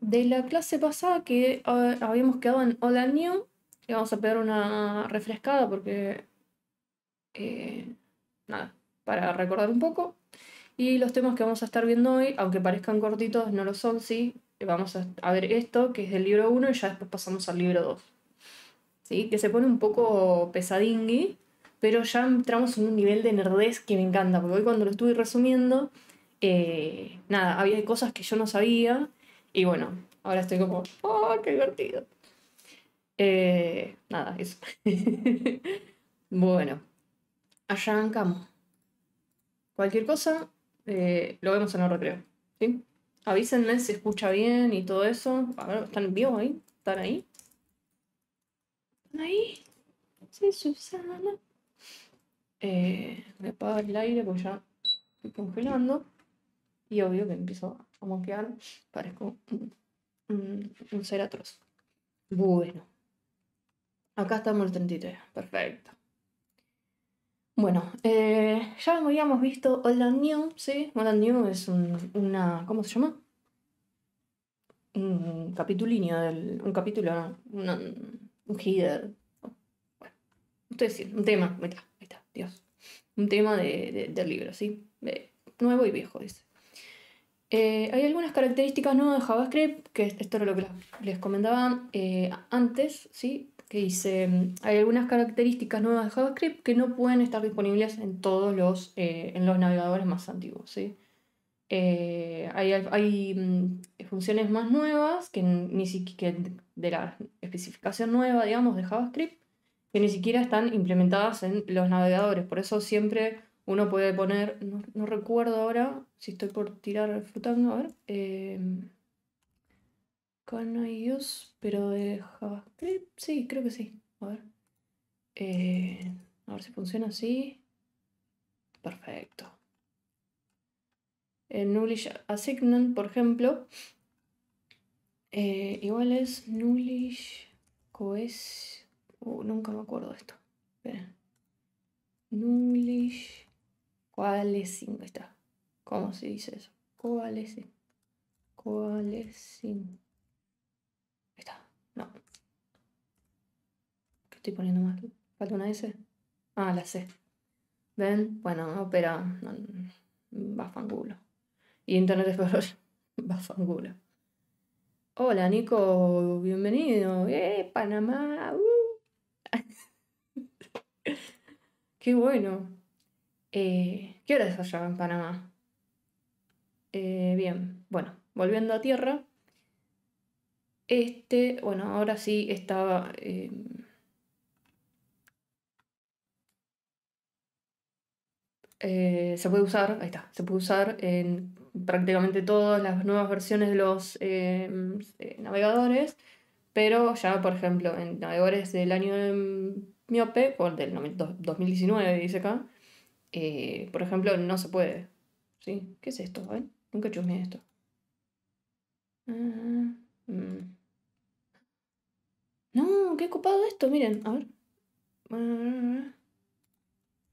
De la clase pasada que ah, habíamos quedado en All and New, le vamos a pegar una refrescada porque. eh, nada, para recordar un poco. Y los temas que vamos a estar viendo hoy, aunque parezcan cortitos, no lo son, sí. Vamos a, a ver esto, que es del libro 1, y ya después pasamos al libro 2. ¿Sí? Que se pone un poco pesadingui, pero ya entramos en un nivel de nerdez que me encanta, porque hoy cuando lo estuve resumiendo, eh, nada, había cosas que yo no sabía, y bueno, ahora estoy como, ¡oh, qué divertido! Eh, nada, eso. bueno, arrancamos. Cualquier cosa, eh, lo vemos en el recreo. ¿sí? Avísenme si escucha bien y todo eso. A ver, ¿están vivos ahí? ¿Están ahí? ¿Están ahí? Sí, Susana. Eh, me apaga el aire porque ya estoy congelando. Y obvio que empiezo a moquear. Parezco un, un, un ser atroz. Bueno. Acá estamos el 33. Perfecto. Bueno, eh, ya habíamos visto All That New, ¿sí? All That New es un, una. ¿Cómo se llama? Un capitulinio del. Un capítulo, no, una- un header. Bueno, ustedes sí, un tema. Ahí está, ahí está, Dios. Un tema de, de- del libro, ¿sí? De- nuevo y viejo, dice. Eh, hay algunas características nuevas de JavaScript, que esto era lo que les comentaba eh, antes, ¿sí? que dice, mm, hay algunas características nuevas de JavaScript que no pueden estar disponibles en todos los, eh, en los navegadores más antiguos. ¿sí? Eh, hay hay, mm, funciones más nuevas que ni siquiera de la especificación nueva, digamos, de JavaScript, que ni siquiera están implementadas en los navegadores. Por eso siempre uno puede poner, no, no recuerdo ahora si estoy por tirar flotando, a ver. em, Can I use, pero de JavaScript, sí, creo que sí. A ver. Eh, a ver si funciona así. Perfecto. El Nullish Assignment, por ejemplo, eh, igual es Nullish Coes. Uh, nunca me acuerdo de esto. Esperen. Nullish Coalescing. Está. ¿Cómo se dice eso? Coalescing. Coalescing. Está. No. ¿Qué estoy poniendo mal? ¿Falta una S? Ah, la C. ¿Ven? Bueno, no opera. No, va fangulo. Y Internet Explorer va fangulo. Hola, Nico. Bienvenido. ¡Eh, Panamá! ¡Uh! Qué bueno. Eh, ¿Qué hora es allá en Panamá? Eh, bien, bueno, volviendo a tierra. Este, bueno, ahora sí estaba. eh, eh, se puede usar, ahí está, se puede usar en prácticamente todas las nuevas versiones de los eh, navegadores, pero ya, por ejemplo, en navegadores del año de miope, o del noven- dos- 2019, dice acá, eh, por ejemplo, no se puede. ¿Sí? ¿Qué es esto? A nunca chusmeé esto. Ah, mm. No, qué copado esto, miren, a ver. Ah,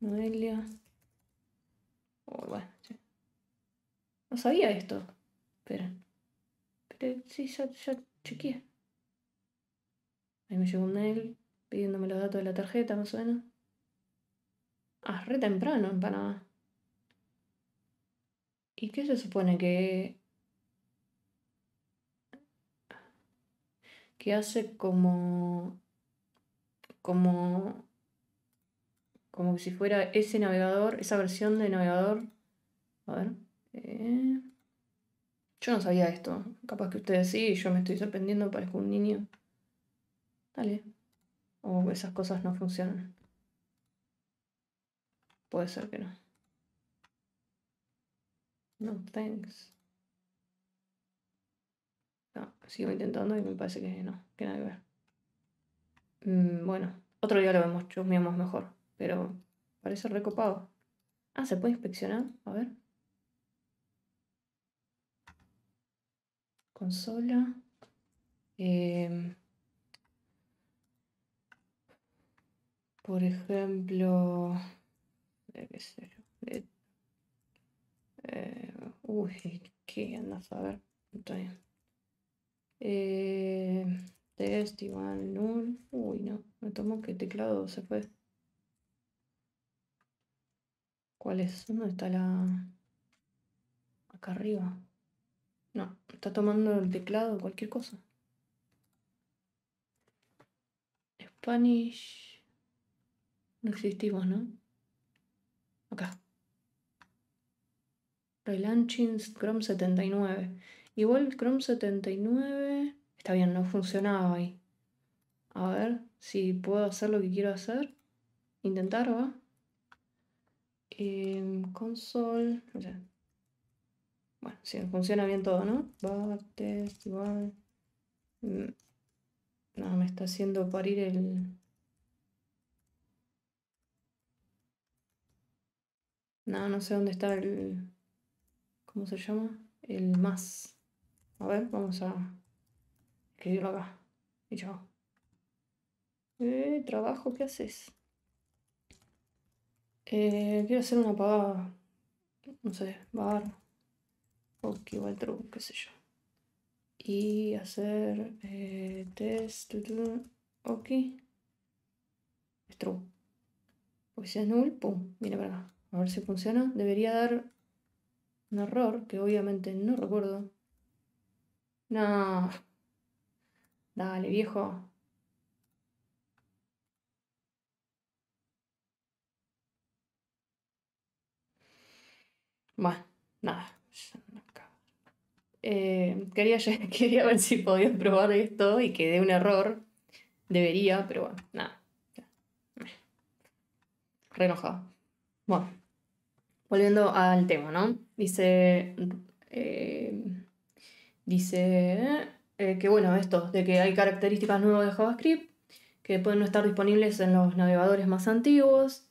Noelia. Oh, bueno, sí. No sabía esto. Espera. Pero sí, ya, ya chequeé. Ahí me llegó un mail pidiéndome los datos de la tarjeta, más o menos. Ah, re temprano en Panamá. ¿Y qué se supone que, que hace como, como, como si fuera ese navegador, esa versión de navegador? A ver. eh, Yo no sabía esto. Capaz que ustedes sí, yo me estoy sorprendiendo, parezco un niño. Dale. O esas cosas no funcionan. Puede ser que no. No, thanks. No, sigo intentando y me parece que no, que nada que ver. Mm, bueno, otro día lo vemos, chusmeamos mejor, pero parece recopado. Ah, ¿se puede inspeccionar? A ver. Consola. Em, por ejemplo, qué sé yo. uy, ¿qué andas a ver? Bien. Eh, test igual null. Uy, no. Me tomo que teclado se fue. ¿Cuál es? ¿Dónde está la...? Acá arriba. No, está tomando el teclado, cualquier cosa. Spanish. No existimos, ¿no? Acá. Relaunching Chrome 79. Igual Chrome 79. Está bien, no funcionaba ahí. A ver si puedo hacer lo que quiero hacer. Intentar, ¿va? Eh, console. Sea, bueno, sí, funciona bien todo, ¿no? Bar, test, igual. Mm, no, me está haciendo parir el. No, no sé dónde está el. ¿Cómo se llama? El más. A ver, vamos a escribirlo acá. Y chao. Eh, trabajo, ¿qué haces? Eh, quiero hacer una pagada. No sé, bar. Ok, igual true, qué sé yo. Y hacer eh, test. Ok. True. Porque si es null, pum, viene para acá. A ver si funciona. Debería dar un error que obviamente no recuerdo. No. Dale, viejo. Bueno, nada. Eh, quería, quería ver si podía probar esto y que dé un error. Debería, pero bueno, nada. Re enojado. Bueno, volviendo al tema, ¿no? Dice. eh, dice eh, que bueno, esto, de que hay características nuevas de JavaScript que pueden no estar disponibles en los navegadores más antiguos,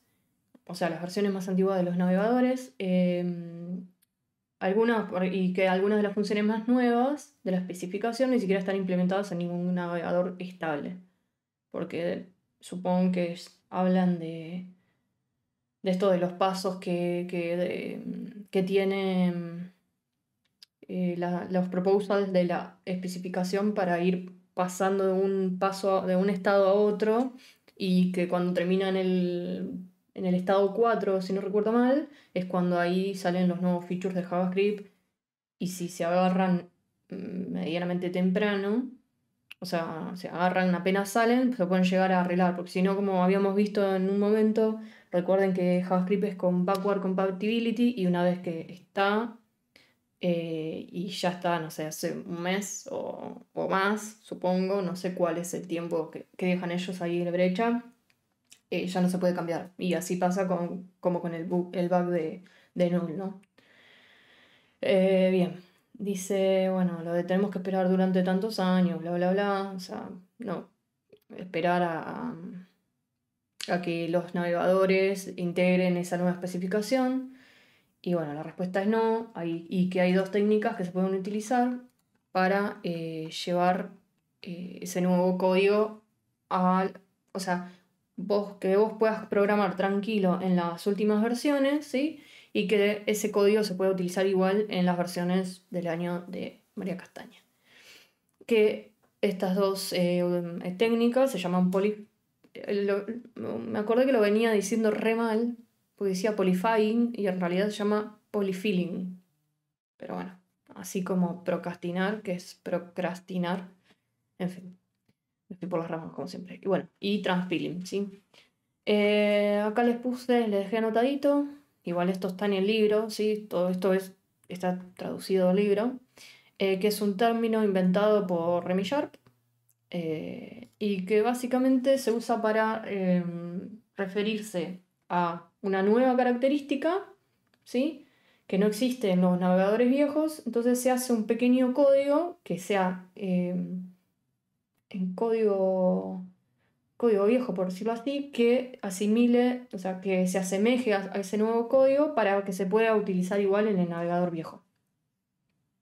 o sea, las versiones más antiguas de los navegadores. em, algunas, y que algunas de las funciones más nuevas de la especificación ni siquiera están implementadas en ningún navegador estable. Porque supongo que hablan de, de esto de los pasos que, que, de- que tiene eh, la- los proposals de la especificación para ir pasando de un paso, de un estado a otro y que cuando termina en el, en el estado 4, si no recuerdo mal, es cuando ahí salen los nuevos features de JavaScript y si se agarran mm, medianamente temprano, o sea, se agarran apenas salen, se pueden llegar a arreglar, porque si no, como habíamos visto en un momento, recuerden que JavaScript es con backward compatibility y una vez que está eh, y ya está, no sé, hace un mes o, o más, supongo, no sé cuál es el tiempo que, que dejan ellos ahí de brecha, eh, ya no se puede cambiar. Y así pasa con, como con el bug, el bug de, de null, ¿no? Eh, bien, dice, bueno, lo de tenemos que esperar durante tantos años, bla, bla, bla, o sea, no, esperar a- a que los navegadores integren esa nueva especificación. Y bueno, la respuesta es no, hay- y que hay dos técnicas que se pueden utilizar para eh, llevar eh, ese nuevo código al, o sea, vos, que vos puedas programar tranquilo en las últimas versiones, ¿sí? Y que ese código se pueda utilizar igual en las versiones del año de María Castaña. Que estas dos eh, técnicas se llaman poli... lo- me acordé que lo venía diciendo re mal, porque decía polyfying y en realidad se llama polyfilling. Pero bueno, así como procrastinar, que es procrastinar. En fin, me fui por las ramas como siempre. Y bueno, y transpilling, ¿sí? Eh, acá les puse, les dejé anotadito. Igual esto está en el libro, ¿sí? Todo esto es, está traducido al libro. eh, que es un término inventado por Remy Sharp. Eh, y que básicamente se usa para em, referirse a una nueva característica, ¿sí? que no existe en los navegadores viejos, entonces se hace un pequeño código que sea em, en código, código viejo, por decirlo así, que asimile, o sea, que se asemeje a, a ese nuevo código para que se pueda utilizar igual en el navegador viejo.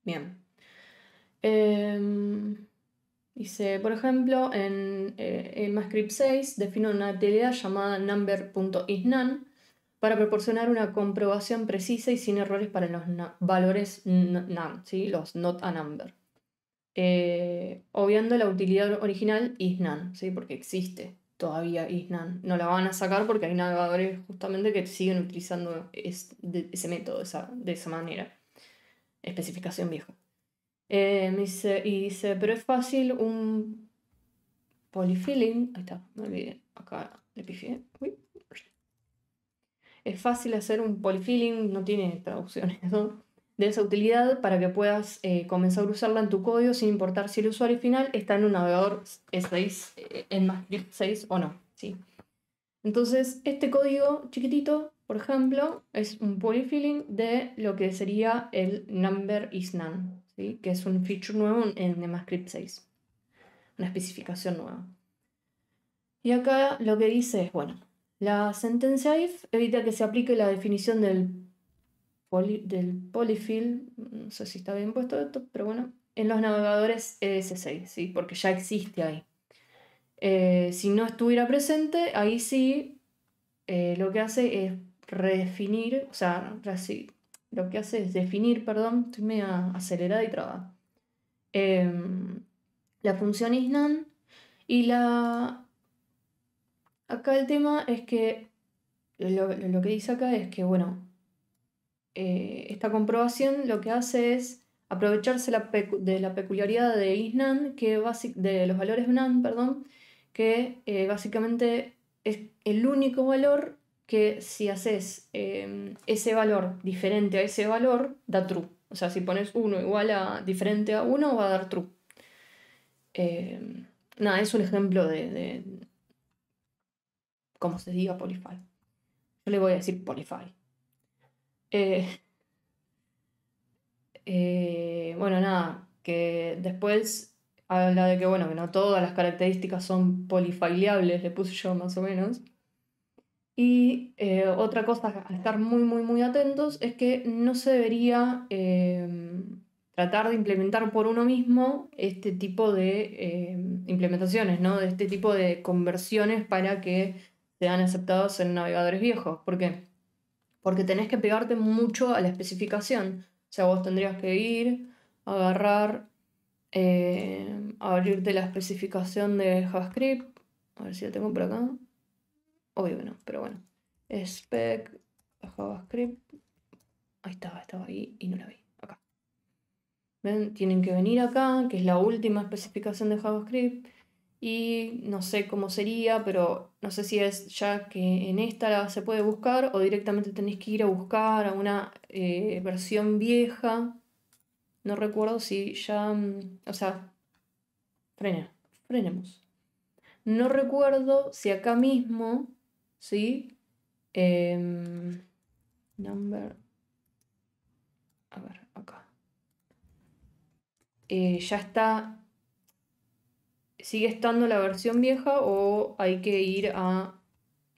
Bien. Dice, por ejemplo, en eh, EMAScript 6 define una utilidad llamada number.isNone para proporcionar una comprobación precisa y sin errores para los valores n- none, ¿sí? los not a number. eh, obviando la utilidad original isnan, ¿sí? porque existe todavía isnan. No la van a sacar porque hay navegadores justamente que siguen utilizando ese método de esa manera. Especificación vieja. Eh, y dice, pero es fácil un polyfilling. Ahí está, me olvidé. Acá le pifié. Es fácil hacer un polyfilling, no tiene traducciones, De esa utilidad para que puedas eh, comenzar a usarla en tu código sin importar si el usuario final está en un navegador 6, eh, en más 6 o no. ¿sí? Entonces, este código chiquitito por ejemplo, es un polyfilling de lo que sería el number is none, que es un feature nuevo en ECMAScript 6, una especificación nueva. Y acá lo que dice es, bueno, la sentencia if evita que se aplique la definición del, del polyfill, no sé si está bien puesto esto, pero bueno, en los navegadores ES6, ¿sí? porque ya existe ahí. Eh, si no estuviera presente, ahí sí eh, lo que hace es redefinir, o sea, lo que hace es definir, perdón, estoy medio acelerada y trabada. Em, la función isNaN y la... Acá el tema es que lo, que dice acá es que, bueno, eh, esta comprobación lo que hace es aprovecharse de la peculiaridad de isNaN, que de los valores NaN, perdón, que eh, básicamente es el único valor que si haces em, ese valor diferente a ese valor, da true. O sea, si pones 1 igual a diferente a 1, va a dar true. Em, nada, es un ejemplo de, de, ¿Cómo se diga Polify? Yo le voy a decir Polify. Eh, eh, bueno, nada, que después habla de que, bueno, que no todas las características son polifaileables, le puse yo más o menos. Y eh, otra cosa a estar muy, muy, muy atentos es que no se debería em, tratar de implementar por uno mismo este tipo de em, implementaciones, ¿no? De este tipo de conversiones para que sean aceptados en navegadores viejos. ¿Por qué? Porque tenés que pegarte mucho a la especificación. O sea, vos tendrías que ir, agarrar, em, abrirte la especificación de JavaScript. A ver si la tengo por acá. Obvio que no, pero bueno. Spec, JavaScript. Ahí estaba, estaba ahí y no la vi. Acá. ¿Ven? Tienen que venir acá, que es la última especificación de JavaScript. Y no sé cómo sería, pero no sé si es ya que en esta se puede buscar o directamente tenéis que ir a buscar a una eh, versión vieja. No recuerdo si ya. Mm, o sea, frene, frenemos. No recuerdo si acá mismo ¿sí? Em, number. A ver, acá. Eh, ya está. ¿Sigue estando la versión vieja o hay que ir a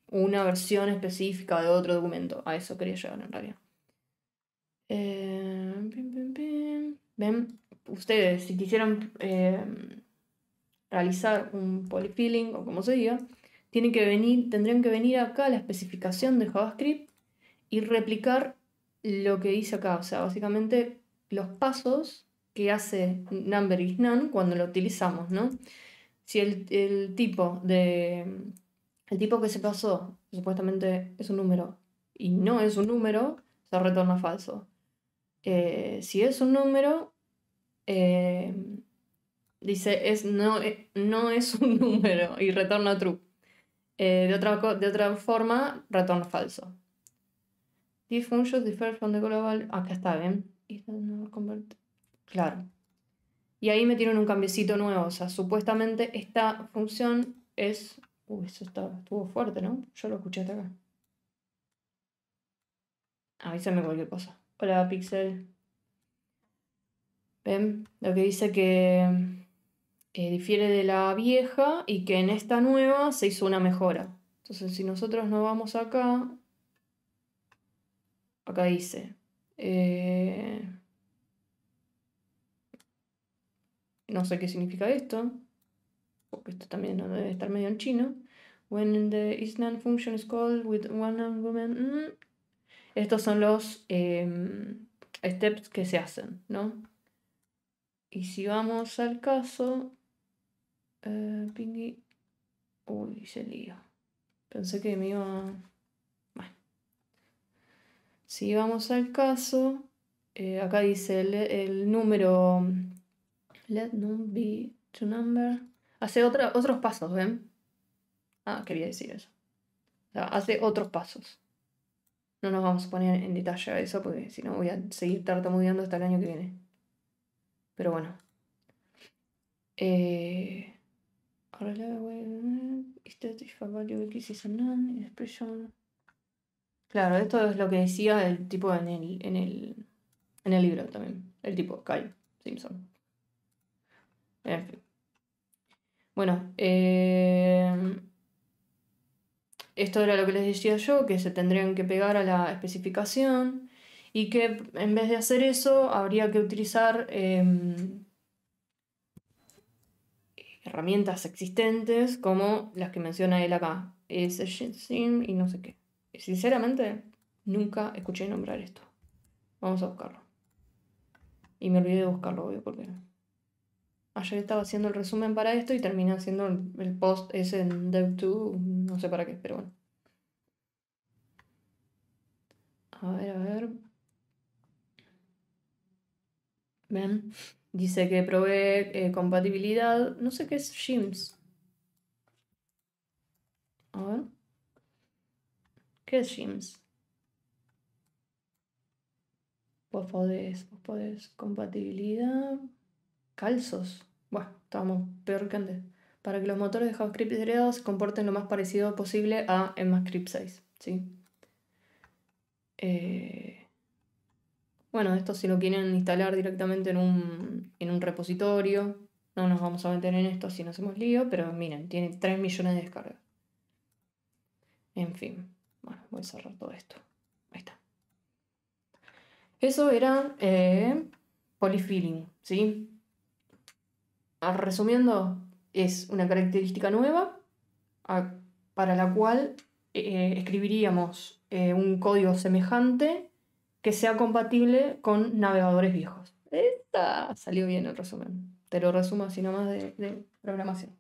una versión específica de otro documento? A eso quería llegar en realidad. Em, Ven, ustedes, si quisieran em, realizar un polyfilling o como se diga, tienen que venir, tendrían que venir acá a la especificación de JavaScript y replicar lo que dice acá. O sea, básicamente los pasos que hace number is none cuando lo utilizamos, ¿no? Si el, tipo de. El tipo que se pasó, supuestamente es un número, y no es un número, se retorna falso. Eh, si es un número, eh, dice es, no, eh, no es un número y retorna true. Eh, de, otra, de otra forma, retorno falso. This function differs from the global. Acá está, ¿ven? Claro. Y ahí metieron un cambiecito nuevo. O sea, supuestamente esta función es. Uy, eso está, estuvo fuerte, ¿no? Yo lo escuché hasta acá. Avísame cualquier cosa. Hola, Pixel. ¿Ven? Lo que dice que eh, difiere de la vieja y que en esta nueva se hizo una mejora. Entonces, si nosotros nos vamos acá, acá dice, eh, no sé qué significa esto, porque esto también no debe estar medio en chino. When the isNaN function is called with one argument, mm, estos son los em, steps que se hacen, ¿no? Y si vamos al caso. Eh, Uy, se lío. Pensé que me iba. Bueno. Si vamos al caso. Eh, acá dice el, número. Let num be to number. Hace otros pasos, ¿ven? Ah, quería decir eso. hace otros pasos. No nos vamos a poner en detalle a eso porque si no voy a seguir tartamudeando hasta el año que viene. Pero bueno. Eh, Claro, esto es lo que decía el tipo en el, en el, en el libro también. El tipo, Kyle Simpson. En fin. Bueno, eh, esto era lo que les decía yo, que se tendrían que pegar a la especificación y que en vez de hacer eso habría que utilizar em, herramientas existentes como las que menciona él acá, SSIM y no sé qué. Sinceramente, nunca escuché nombrar esto. Vamos a buscarlo. Y me olvidé de buscarlo, obvio, porque ayer estaba haciendo el resumen para esto y terminé haciendo el, post ese en Dev2, no sé para qué, pero bueno. A ver, a ver. Ven, dice que provee eh, compatibilidad, no sé qué es Shims. A ver. ¿Qué es Shims? Vos podés, vos podés, compatibilidad, calzos. Bueno, estamos peor que antes. Para que los motores de JavaScript heredados se comporten lo más parecido posible a ECMAScript 6. ¿sí? Eh, bueno, esto si lo quieren instalar directamente en un, en un repositorio. No nos vamos a meter en esto si no hacemos lío, pero miren, tiene 3 millones de descargas. En fin, bueno, voy a cerrar todo esto. Ahí está. Eso era eh, polyfilling, ¿sí? Ah, resumiendo, es una característica nueva para la cual eh, escribiríamos eh, un código semejante que sea compatible con navegadores viejos. Esta salió bien el resumen. Te lo resumo así nomás de, de programación.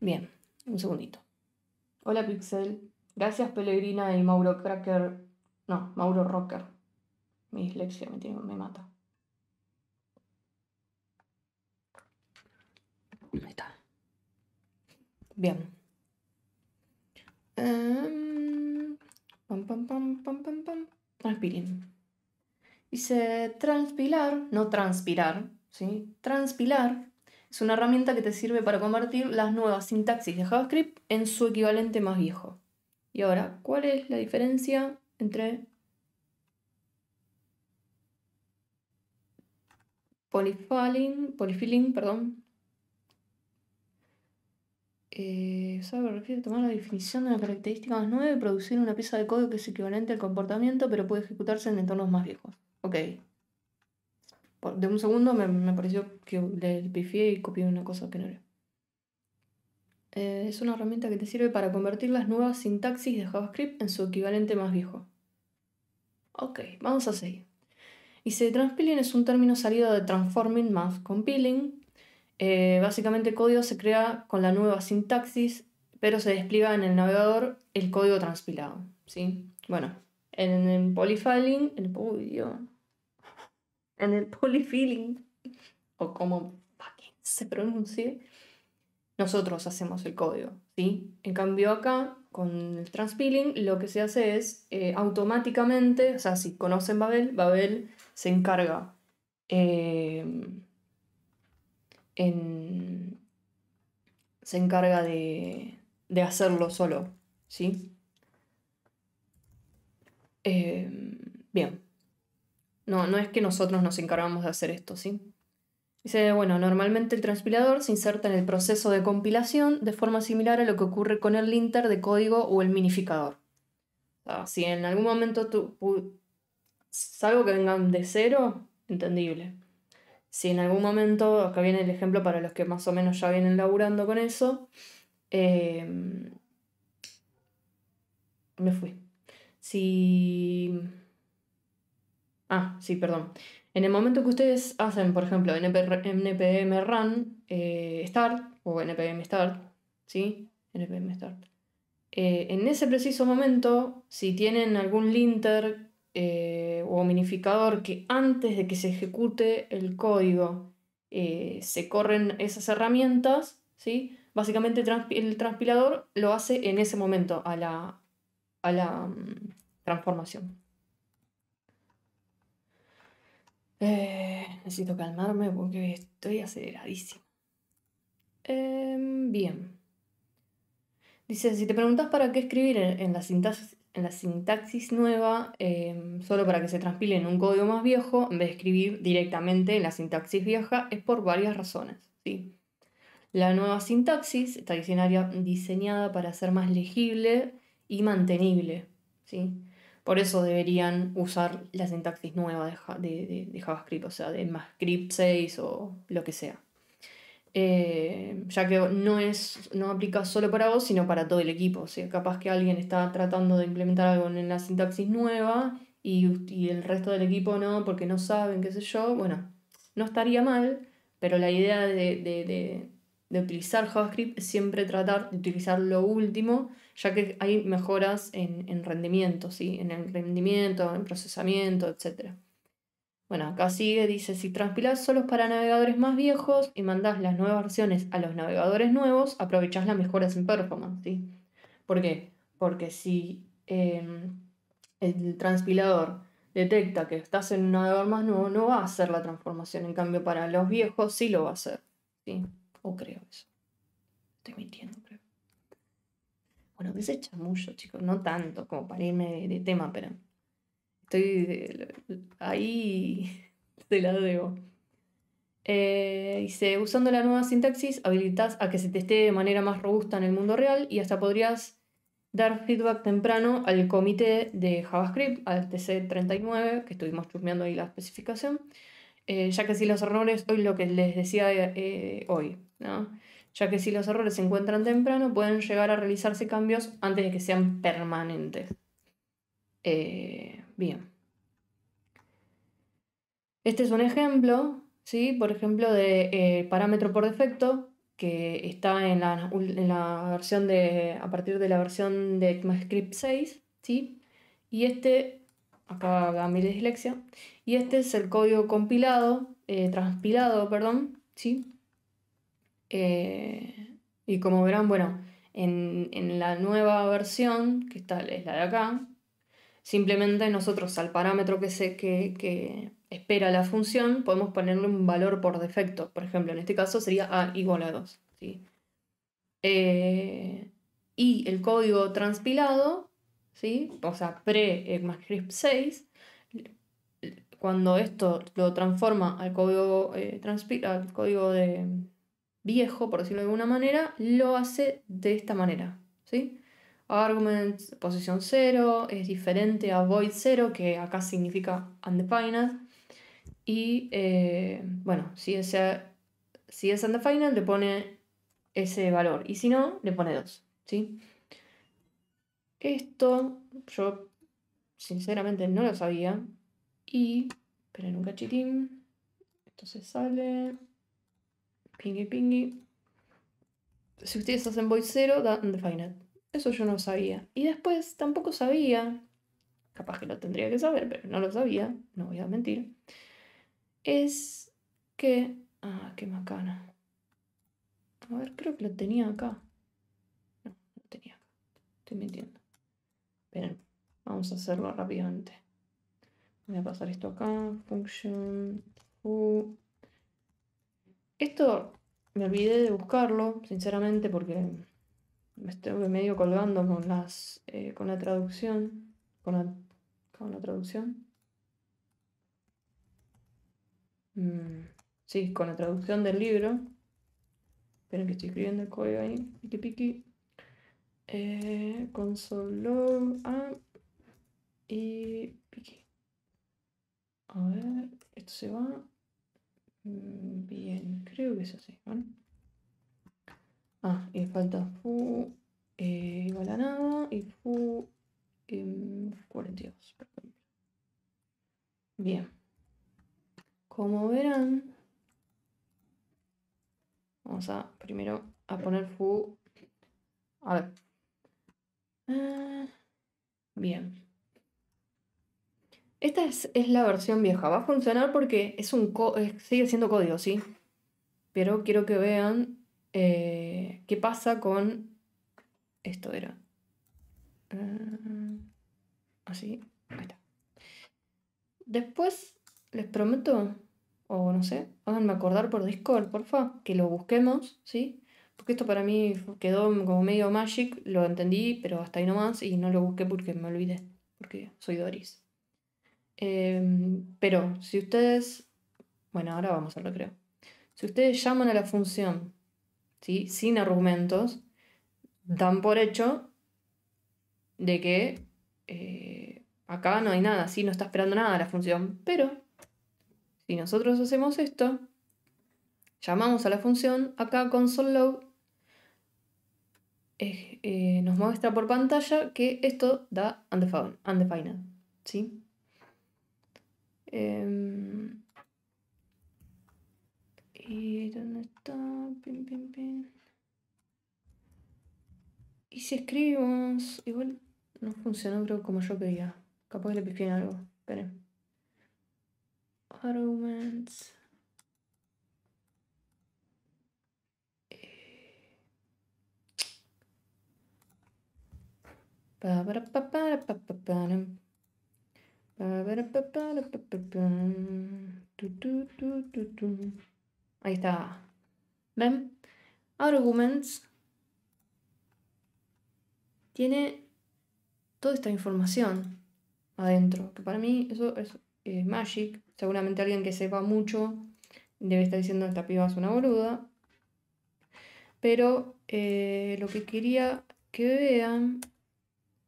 Bien, un segundito. Hola Pixel. Gracias Pellegrina y Mauro Cracker. No, Mauro Rocker. Mi dislexia me, mata. Ahí está. Bien. Um, pam, pam, pam, pam. Dice transpilar, no transpirar, ¿sí? Transpilar es una herramienta que te sirve para convertir las nuevas sintaxis de JavaScript en su equivalente más viejo. Y ahora, ¿cuál es la diferencia entre polyfilling, polyfilling perdón, eh, ¿Sabe? Refiere a tomar la definición de una característica más nueva y producir una pieza de código que es equivalente al comportamiento, pero puede ejecutarse en entornos más viejos. Ok. De un segundo me, pareció que le pifié y copié una cosa que no era. Eh, es una herramienta que te sirve para convertir las nuevas sintaxis de JavaScript en su equivalente más viejo. Ok, vamos a seguir. Y si transpiling es un término salido de transforming más compiling, eh, básicamente código se crea con la nueva sintaxis, pero se despliega en el navegador el código transpilado. ¿sí? Bueno, en el polyfiling, en el polyfilling, o como se pronuncie, nosotros hacemos el código. ¿sí? En cambio acá, con el transpiling, lo que se hace es eh, automáticamente, o sea, si conocen Babel, Babel se encarga eh, se encarga de, hacerlo solo, ¿sí? Em, bien. No, no es que nosotros nos encargamos de hacer esto, ¿sí? Dice, bueno, normalmente el transpilador se inserta en el proceso de compilación de forma similar a lo que ocurre con el linter de código o el minificador. si en algún momento tú, que vengan de cero, entendible si en algún momento, acá viene el ejemplo para los que más o menos ya vienen laburando con eso, em, me fui. Si... Ah, sí, perdón. En el momento que ustedes hacen, por ejemplo, npm run eh, start o npm start, ¿sí? npm start. Eh, en ese preciso momento, si tienen algún linter eh, o minificador que antes de que se ejecute el código se corren esas herramientas, ¿sí? básicamente el transpilador lo hace en ese momento a la, a la mm, transformación. Eh, necesito calmarme porque estoy aceleradísimo. Em, bien. Dice, si te preguntas para qué escribir en, la, sintaxis, la sintaxis nueva, em, solo para que se transpile en un código más viejo, en vez de escribir directamente en la sintaxis vieja, es por varias razones. ¿sí? La nueva sintaxis está diseñada para ser más legible y mantenible. ¿sí? Por eso deberían usar la sintaxis nueva de, JavaScript, o sea, de MathScript 6 o lo que sea. Eh, ya que no, es, no aplica solo para vos, sino para todo el equipo. O sea, capaz que alguien está tratando de implementar algo en la sintaxis nueva y, el resto del equipo no, porque no saben, qué sé yo. Bueno, no estaría mal, pero la idea de, de utilizar JavaScript es siempre tratar de utilizar lo último, ya que hay mejoras en, rendimiento, ¿sí? en el rendimiento, en procesamiento, etc. Bueno, acá sigue, dice, si transpilás solo para navegadores más viejos y mandás las nuevas versiones a los navegadores nuevos, aprovechás las mejoras en performance. ¿sí? ¿Por qué? Porque si em, el transpilador detecta que estás en un navegador más nuevo, no va a hacer la transformación. En cambio, para los viejos sí lo va a hacer. ¿sí? O creo eso. Estoy mintiendo, creo. Bueno, desecha mucho, chicos. No tanto como para irme de, tema, pero estoy ahí. Te la debo. Eh, dice, usando la nueva sintaxis, habilitas a que se testee de manera más robusta en el mundo real y hasta podrías dar feedback temprano al comité de JavaScript, al TC39, que estuvimos chusmeando ahí la especificación, eh, ya que si los errores, hoy lo que les decía eh, hoy, ya que si los errores se encuentran temprano, pueden llegar a realizarse cambios antes de que sean permanentes. Eh, bien. Este es un ejemplo, ¿sí? por ejemplo, de parámetro por defecto que está en la, versión de, a partir de la versión de ECMAScript 6, ¿sí? y este acá va mi dislexia, y este es el código compilado, eh, transpilado, perdón, ¿sí? Eh, y como verán, bueno, en, la nueva versión, que está, es la de acá, simplemente nosotros al parámetro que, se, que, espera la función podemos ponerle un valor por defecto. Por ejemplo, en este caso sería a igual a 2. ¿sí? Eh, y el código transpilado ¿sí? o sea, pre-ECMAScript 6, cuando esto lo transforma al código, eh, al código de viejo, por decirlo de alguna manera, lo hace de esta manera. ¿sí? Argument, posición 0, es diferente a void 0, que acá significa undefined. Y eh, bueno, si, si es undefined, le pone ese valor. Y si no, le pone 2. ¿sí? Esto yo sinceramente no lo sabía. Y, esperen un cachitín. Esto se sale. Pingy pingy. Si ustedes hacen void 0, da undefined. Eso yo no sabía. Y después tampoco sabía, capaz que lo tendría que saber, pero no lo sabía, no voy a mentir. Es que. Ah, qué macana. A ver, creo que lo tenía acá. No, no lo tenía acá. Estoy mintiendo. Esperen, vamos a hacerlo rápidamente. Voy a pasar esto acá. Function. Esto me olvidé de buscarlo, sinceramente, porque me estoy medio colgando con las eh, con la traducción. Con la, con la traducción. Mm, sí, con la traducción del libro. Esperen que estoy escribiendo el código ahí. Piki piki eh, y piqui. A ver, esto se va. Mm, bien, creo que es así, ¿vale? Ah, y falta fu eh, igual a nada y fu 42, por ejemplo. Bien. como verán, vamos a primero a poner fu. A ver. Ah, bien. Esta es, la versión vieja. Va a funcionar porque es un sigue siendo código, ¿sí? Pero quiero que vean eh, qué pasa con... Esto era. Ah, así. Ahí está. Después, les prometo, o no sé, háganme acordar por Discord, porfa, que lo busquemos, ¿sí? Porque esto para mí quedó como medio magic, lo entendí, pero hasta ahí nomás, y no lo busqué porque me olvidé, porque soy Doris. Em, pero si ustedes, bueno, ahora vamos al recreo. Si ustedes llaman a la función, ¿sí? Sin argumentos, dan por hecho de que eh, acá no hay nada, ¿sí? No está esperando nada la función. Pero si nosotros hacemos esto, llamamos a la función, acá console eh, eh, nos muestra por pantalla que esto da undefined, undefined ¿sí? ¿Y dónde está? Y si escribimos, igual no funcionó creo como yo quería. Capaz que le pifié en algo. Esperen. Arguments. Ahí está. ¿Ven? Arguments tiene toda esta información adentro, que para mí eso es Magic. Seguramente alguien que sepa mucho debe estar diciendo esta piba es una boluda. Pero eh, lo que quería que vean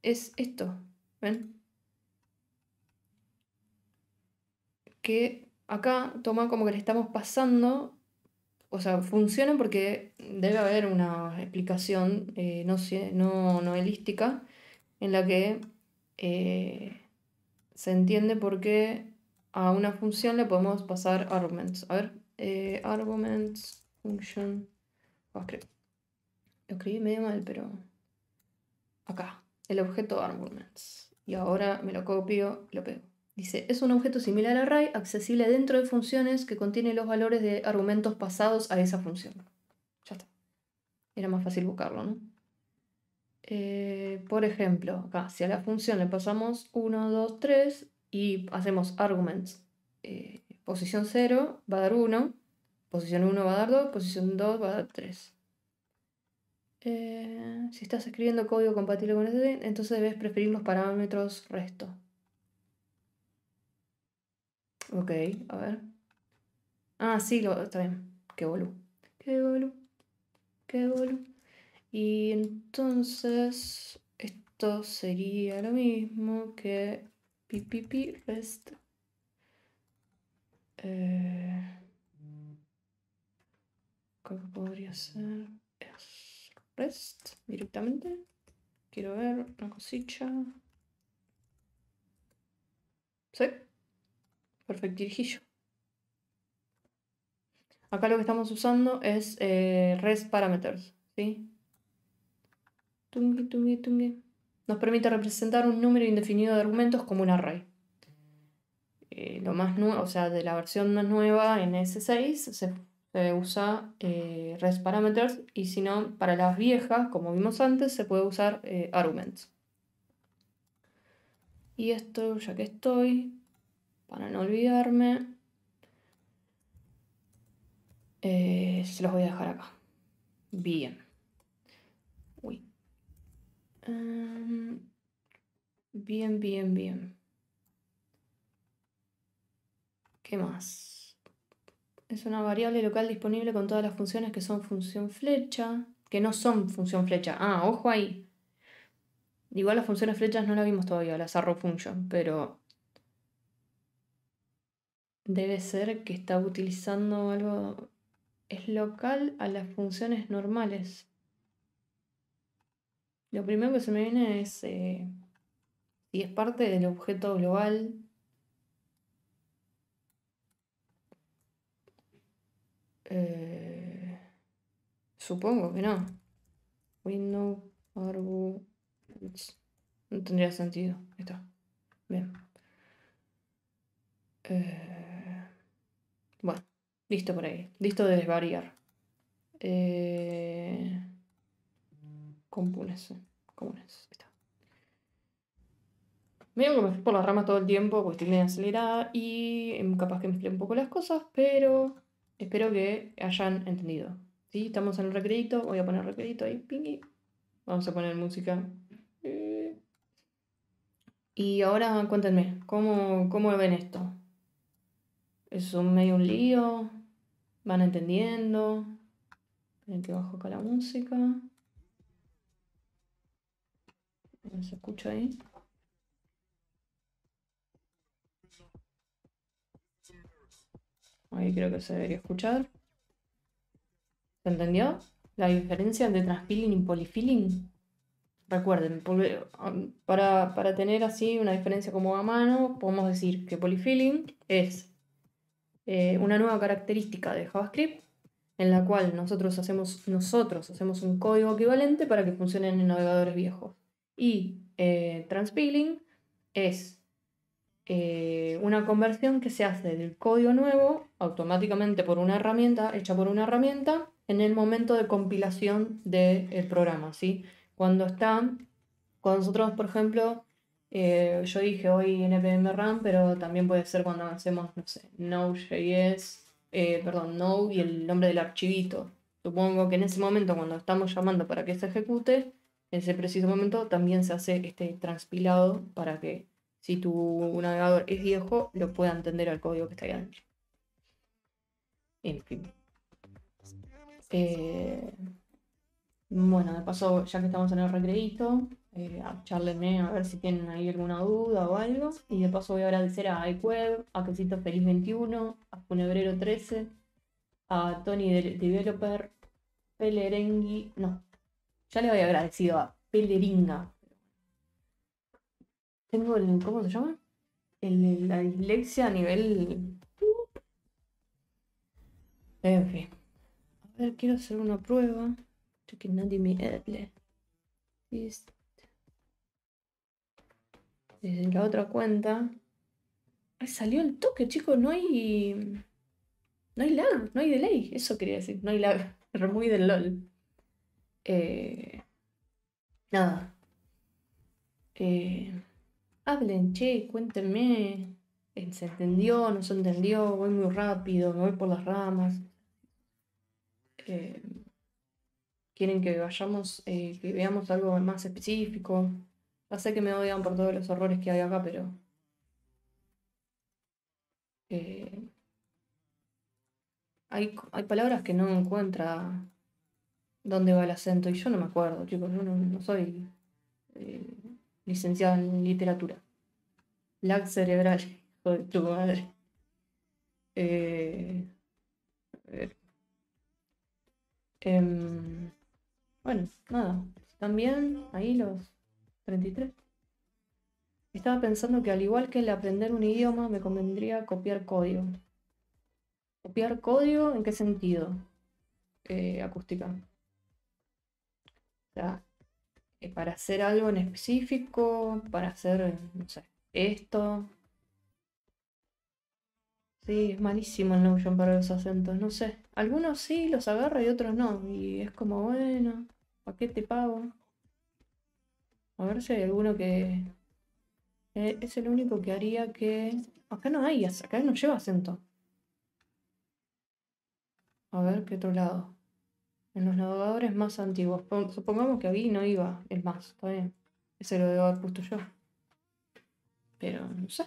es esto. ¿Ven? Que acá toma como que le estamos pasando. O sea, funciona porque debe haber una explicación eh, no, no novelística en la que eh, se entiende por qué a una función le podemos pasar arguments. A ver, eh, arguments, function. Oh, lo escribí medio mal, pero acá, el objeto arguments. Y ahora me lo copio y lo pego. Dice, es un objeto similar a array, accesible dentro de funciones que contiene los valores de argumentos pasados a esa función. Ya está. Era más fácil buscarlo. Eh, por ejemplo, acá, si a la función le pasamos 1, 2, 3 y hacemos arguments, eh, posición 0 va a dar 1, posición 1 va a dar 2, posición 2 va a dar 3. Eh, si estás escribiendo código compatible con este, entonces debes preferir los parámetros resto. Ok, a ver. Ah, sí, lo, está bien. Qué bolu. Qué bolu. Qué bolu. Y entonces esto sería lo mismo que pipipi rest. Eh, ¿Qué podría ser? Es rest directamente. Quiero ver una cosilla. Sí. Perfecto, dirigillo. Acá lo que estamos usando es eh, rest parameters. ¿sí? Nos permite representar un número indefinido de argumentos como un array. Eh, lo más o sea, de la versión más nueva en S6 se, usa eh, res parameters y si no, para las viejas, como vimos antes, se puede usar arguments. Y esto, ya que estoy, para no olvidarme, se los voy a dejar acá. Bien. Em, bien, bien, bien. ¿Qué más? Es una variable local disponible con todas las funciones que son función flecha, que no son función flecha. Ah, ojo ahí. Igual las funciones flechas no las vimos todavía, las arrow function, pero debe ser que está utilizando algo es local a las funciones normales. Lo primero que se me viene es eh, si es parte del objeto global. Eh, supongo que no. Window, Arbu. No tendría sentido. Está. Bien. Eh, bueno, listo por ahí. Listo de desvariar. Eh, comunes. Comunes. Está. Que me fui por la rama todo el tiempo porque estoy medio acelerada y em, capaz que mezclé un poco las cosas, pero espero que hayan entendido. ¿Sí? Estamos en el recrédito, voy a poner recrédito ahí, pingui. Vamos a poner música. Eh. Y ahora cuéntenme, ¿cómo, cómo ven esto? ¿Es un medio un lío? ¿Van entendiendo? Esperen que bajo acá la música. ¿Se escucha ahí? Ahí creo que se debería escuchar. ¿Se entendió? La diferencia entre transpealing y polyfilling. Recuerden, para, para, tener así una diferencia como a mano, podemos decir que polyfilling es eh, una nueva característica de JavaScript en la cual nosotros hacemos, nosotros hacemos un código equivalente para que funcionen en navegadores viejos. Y eh, transpiling es eh, una conversión que se hace del código nuevo automáticamente por una herramienta, hecha por una herramienta, en el momento de compilación del programa. ¿sí? Cuando está, cuando nosotros, por ejemplo, eh, yo dije hoy npm RAM, pero también puede ser cuando hacemos, no sé, Node.js, eh, perdón, Node y el nombre del archivito. Supongo que en ese momento, cuando estamos llamando para que se ejecute, en ese preciso momento también se hace este transpilado para que si tu navegador es viejo, lo pueda entender el código que está ahí adentro. En fin. Eh, bueno, de paso, ya que estamos en el recreito, eh, charlenme a ver si tienen ahí alguna duda o algo. Y de paso voy a agradecer a iWeb, a Quesito Feliz 21, a Funebrero 13, a Tony de Developer, Pelerengui, no, ya le había agradecido a Peleringa. Tengo el, ¿cómo se llama? El, la dislexia a nivel... En fin. A ver, quiero hacer una prueba. Que nadie me hable. Desde la otra cuenta. Ay, salió el toque, chicos. No hay. No hay lag, no hay delay. Eso quería decir. No hay lag. Removí del LOL. Eh, nada. Eh, hablen, che, cuéntenme. ¿Se entendió? ¿No se entendió? Voy muy rápido, me voy por las ramas. Eh, quieren que vayamos, eh, que veamos algo más específico. Ya sé que me odian por todos los errores que hay acá, pero. Eh, hay, palabras que no encuentra dónde va el acento y yo no me acuerdo, chicos. Yo no, soy eh, licenciada en literatura. Lag cerebral, hijo de tu madre. a ver. Em, bueno, nada. También ahí los 33. Estaba pensando que al igual que el aprender un idioma, me convendría copiar código. ¿Copiar código en qué sentido? Eh, acústica. O sea, eh, para hacer algo en específico, para hacer, no sé, esto. Sí, es malísimo el Notion para los acentos, no sé. Algunos sí los agarra y otros no. Y es como, bueno. ¿Para qué te pago? A ver si hay alguno que... Es el único que haría que... Acá no hay, acá no lleva acento. A ver, ¿qué otro lado? En los navegadores más antiguos. Supongamos que aquí no iba, es más, está bien. Ese lo debo haber puesto yo. Pero no sé.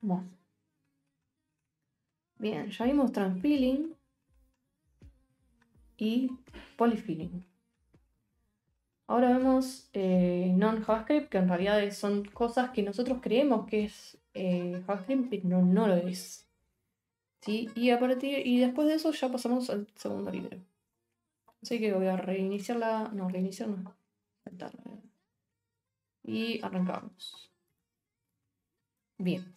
Bueno. Bien, ya vimos transpeeling y polyfilling. Ahora vemos eh, non-JavaScript, que en realidad son cosas que nosotros creemos que es eh, JavaScript, pero no, lo es. ¿Sí? Y, a partir, y después de eso ya pasamos al segundo libro. Así que voy a reiniciarla. No, reiniciar no. Y arrancamos. Bien.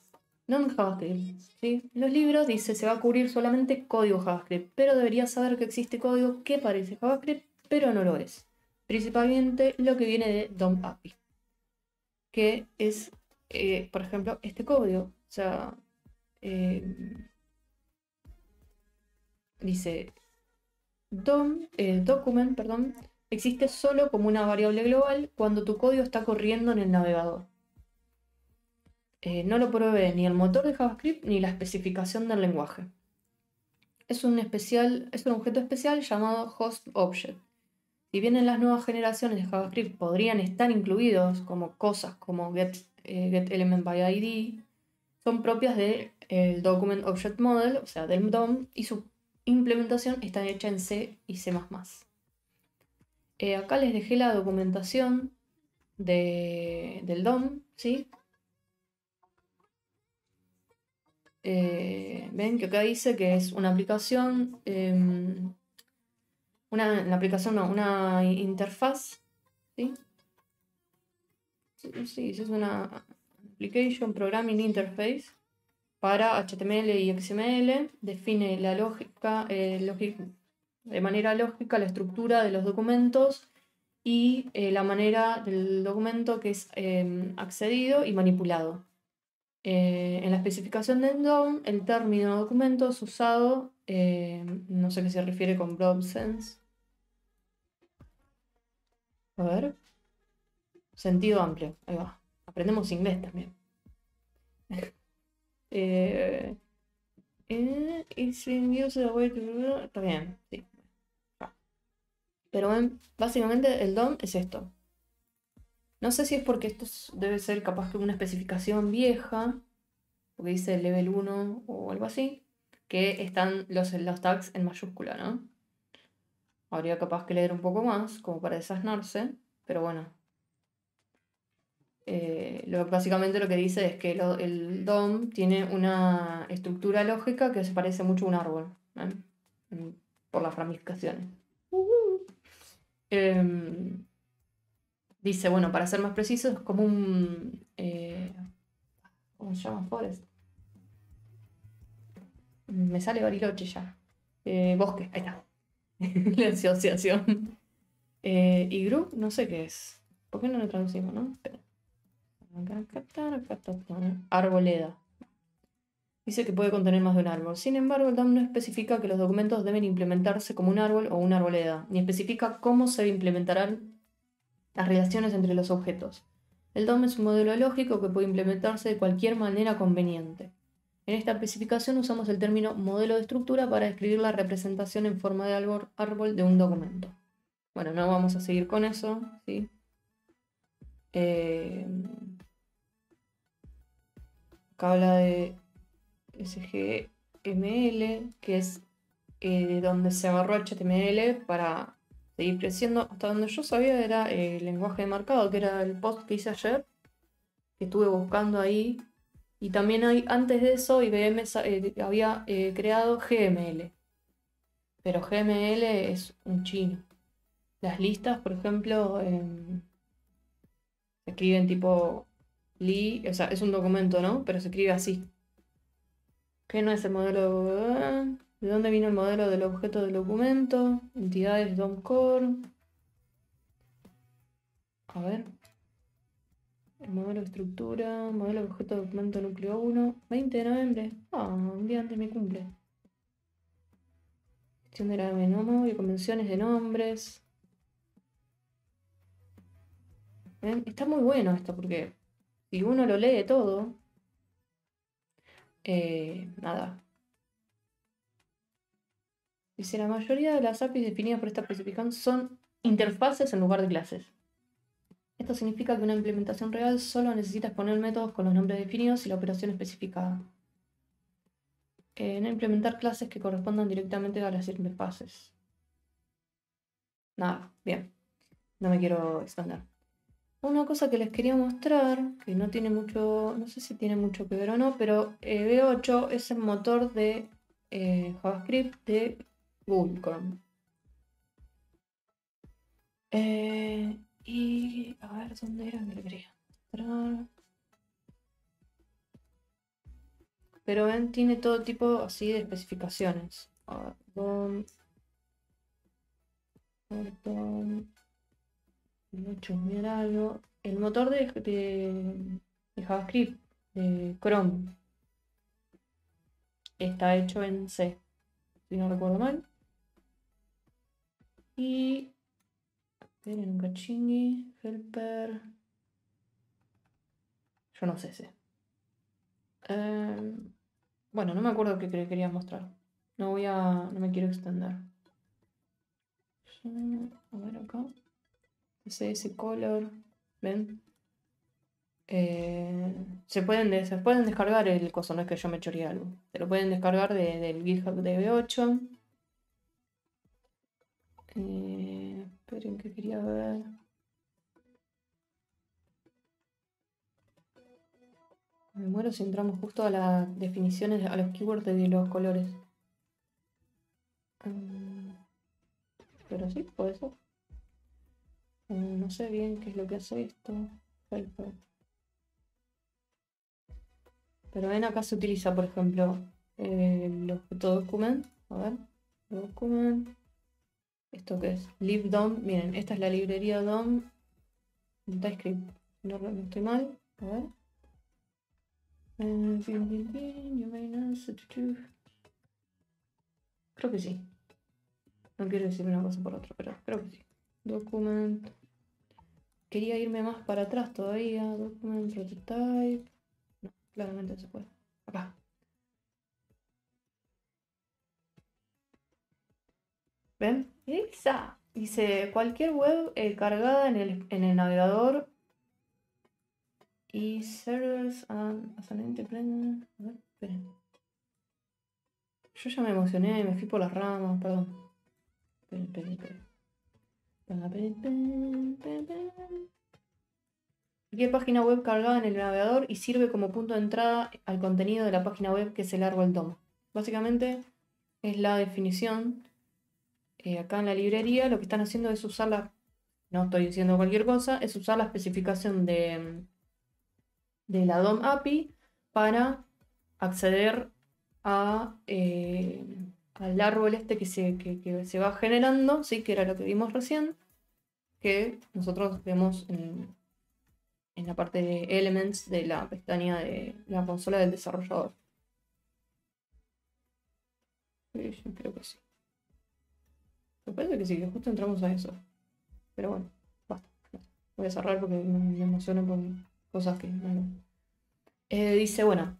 no en JavaScript. ¿sí? Los libros dice se va a cubrir solamente código JavaScript, pero deberías saber que existe código que parece JavaScript, pero no lo es. Principalmente lo que viene de DOM API, que es, eh, por ejemplo, este código. O sea, eh, dice DOM, eh, document, perdón, existe solo como una variable global cuando tu código está corriendo en el navegador. No lo provee ni el motor de JavaScript ni la especificación del lenguaje. Es un, especial, es un objeto especial llamado Host Object. Si bien en las nuevas generaciones de JavaScript podrían estar incluidos como cosas como get, eh, get element by ID, son propias del Document Object Model, o sea, del DOM, y su implementación está hecha en C y C++. Eh, acá les dejé la documentación del DOM, ¿sí? Eh, ven que acá dice que es una aplicación, em, una, aplicación no, una interfaz, ¿sí? Sí, es una application programming interface para HTML y XML, define la lógica, eh, de manera lógica la estructura de los documentos y eh, la manera del documento que es em, accedido y manipulado. Eh, en la especificación del DOM, el término documento es usado, em, no sé qué se refiere con broad sense. A ver. Sentido amplio, ahí va. Aprendemos inglés también. eh, eh, está bien, sí. Pero básicamente el DOM es esto. No sé si es porque esto debe ser capaz que una especificación vieja, porque dice level 1 o algo así, que están los, los tags en mayúscula, ¿no? Habría capaz que leer un poco más, como para desasnarse, pero bueno. Eh, lo, básicamente lo que dice es que el DOM tiene una estructura lógica que se parece mucho a un árbol, por las ramificaciones. Em, dice, bueno, para ser más preciso, es como un. Eh, ¿Cómo se llama? Forest. Me sale Bariloche ya. Eh, bosque, ahí está. La asociación. Eh, y group, no sé qué es. ¿Por qué no lo traducimos, no? Arboleda. Dice que puede contener más de un árbol. Sin embargo, el DOM no especifica que los documentos deben implementarse como un árbol o una arboleda, ni especifica cómo se implementarán las relaciones entre los objetos. El DOM es un modelo lógico que puede implementarse de cualquier manera conveniente. En esta especificación usamos el término modelo de estructura para describir la representación en forma de árbol de un documento. Bueno, no vamos a seguir con eso, ¿sí? Eh, acá habla de SGML, que es eh, donde se agarró HTML para seguir creciendo. Hasta donde yo sabía era el lenguaje de marcado, que era el post que hice ayer, que estuve buscando ahí. Y también hay, antes de eso IBM eh, había eh, creado GML. Pero GML es un chino. Las listas, por ejemplo, em, se escriben tipo li, o sea, es un documento, ¿no? Pero se escribe así. ¿Qué no es el modelo? ¿De dónde vino el modelo del objeto del documento? Entidades DOM Core. A ver. El modelo de estructura, modelo de objeto documento núcleo 1, 20 de noviembre. Ah, un día antes de mi cumple. Gestión de la y convenciones de nombres. Está muy bueno esto porque si uno lo lee todo, eh, nada. Dice, la mayoría de las APIs definidas por esta especificación son interfaces en lugar de clases. Esto significa que una implementación real solo necesita exponer métodos con los nombres definidos y la operación especificada. Eh, no implementar clases que correspondan directamente a las interfaces. Nada, bien. No me quiero extender. Una cosa que les quería mostrar, que no tiene mucho, no sé si tiene mucho que ver o no, pero eh, V8 es el motor de eh, JavaScript de Google Chrome. Eh, y a ver, ¿dónde era que le quería mostrar? Pero ven, tiene todo tipo así de especificaciones. El motor de, de- de JavaScript de Chrome está hecho en C, si no recuerdo mal. Y. Esperen un cachingui. Helper. Yo no sé ese. Em, bueno, no me acuerdo qué quería mostrar. No voy a. No me quiero extender. A ver acá. CSS Color. ¿Ven? Eh, se, pueden de- se pueden descargar el coso, no es que yo me choreé algo. Se lo pueden descargar de- del GitHub de V8. Eh, esperen que quería ver. Me muero si entramos justo a las definiciones, a los keywords de los colores. Mm, pero sí, puede ser. Mm, No sé bien qué es lo que hace esto. Pero ven acá se utiliza, por ejemplo, eh, el objeto document. A ver, document. ¿Esto qué es? libdom. Miren, esta es la librería DOM de TypeScript. No, no estoy mal. A ver. Eh, Creo que sí. No quiero decir una cosa por otra, pero creo que sí. Document. Quería irme más para atrás todavía. Document prototype. No, claramente no se puede. Acá. ¿Ven? Esa. Dice cualquier web cargada en el, en el navegador y servers and as an independent. A ver, esperen. Yo ya me emocioné, me fui por las ramas, perdón. Esperen, esperen, esperen. Cualquier página web cargada en el navegador y sirve como punto de entrada al contenido de la página web que es el árbol DOM. Básicamente es la definición. Eh, acá en la librería lo que están haciendo es usar la, no estoy diciendo cualquier cosa, es usar la especificación de, de la DOM API para acceder a, eh, al árbol este que se, que, se va generando, ¿sí? que era lo que vimos recién, que nosotros vemos en, en la parte de Elements de la pestaña de la consola del desarrollador. Yo creo que sí. Me parece que sí, que justo entramos a eso. Pero bueno, basta. Voy a cerrar porque me, emociono por cosas que no. Eh, dice, bueno.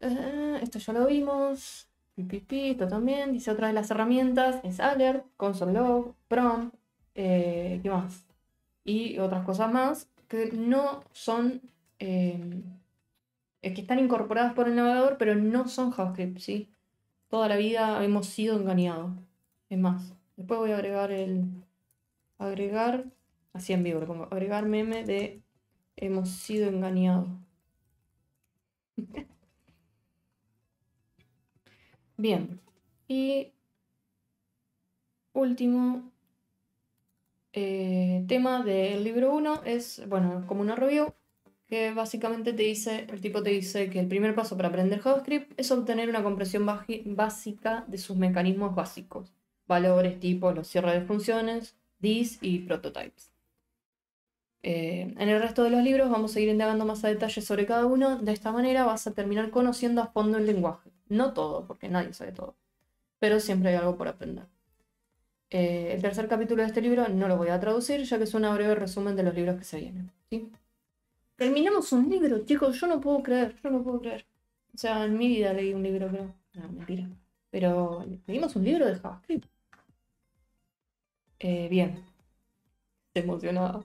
eh, esto ya lo vimos. Pipipi, esto también. Dice otra de las herramientas. Es Alert, Console Log, Prom. eh, ¿Qué más? Y otras cosas más que no son. eh, que están incorporadas por el navegador, pero no son JavaScript, ¿sí? Toda la vida hemos sido engañados. Es más, después voy a agregar el. Agregar. Así en vivo, pongo. Agregar meme de hemos sido engañados. Bien. Y último eh, tema del libro 1 es, bueno, como una review que básicamente te dice, el tipo te dice que el primer paso para aprender JavaScript es obtener una comprensión básica de sus mecanismos básicos, valores, tipos, los cierres de funciones, this y prototypes. Eh, en el resto de los libros vamos a ir indagando más a detalle sobre cada uno. De esta manera vas a terminar conociendo a fondo el lenguaje. No todo, porque nadie sabe todo. Pero siempre hay algo por aprender. Eh, el tercer capítulo de este libro no lo voy a traducir, ya que es un breve resumen de los libros que se vienen. Terminamos un libro, chicos. Yo no puedo creer, yo no puedo creer. O sea, en mi vida leí un libro, creo. No, mentira. Pero leímos un libro de JavaScript. Eh, bien. Estoy emocionada.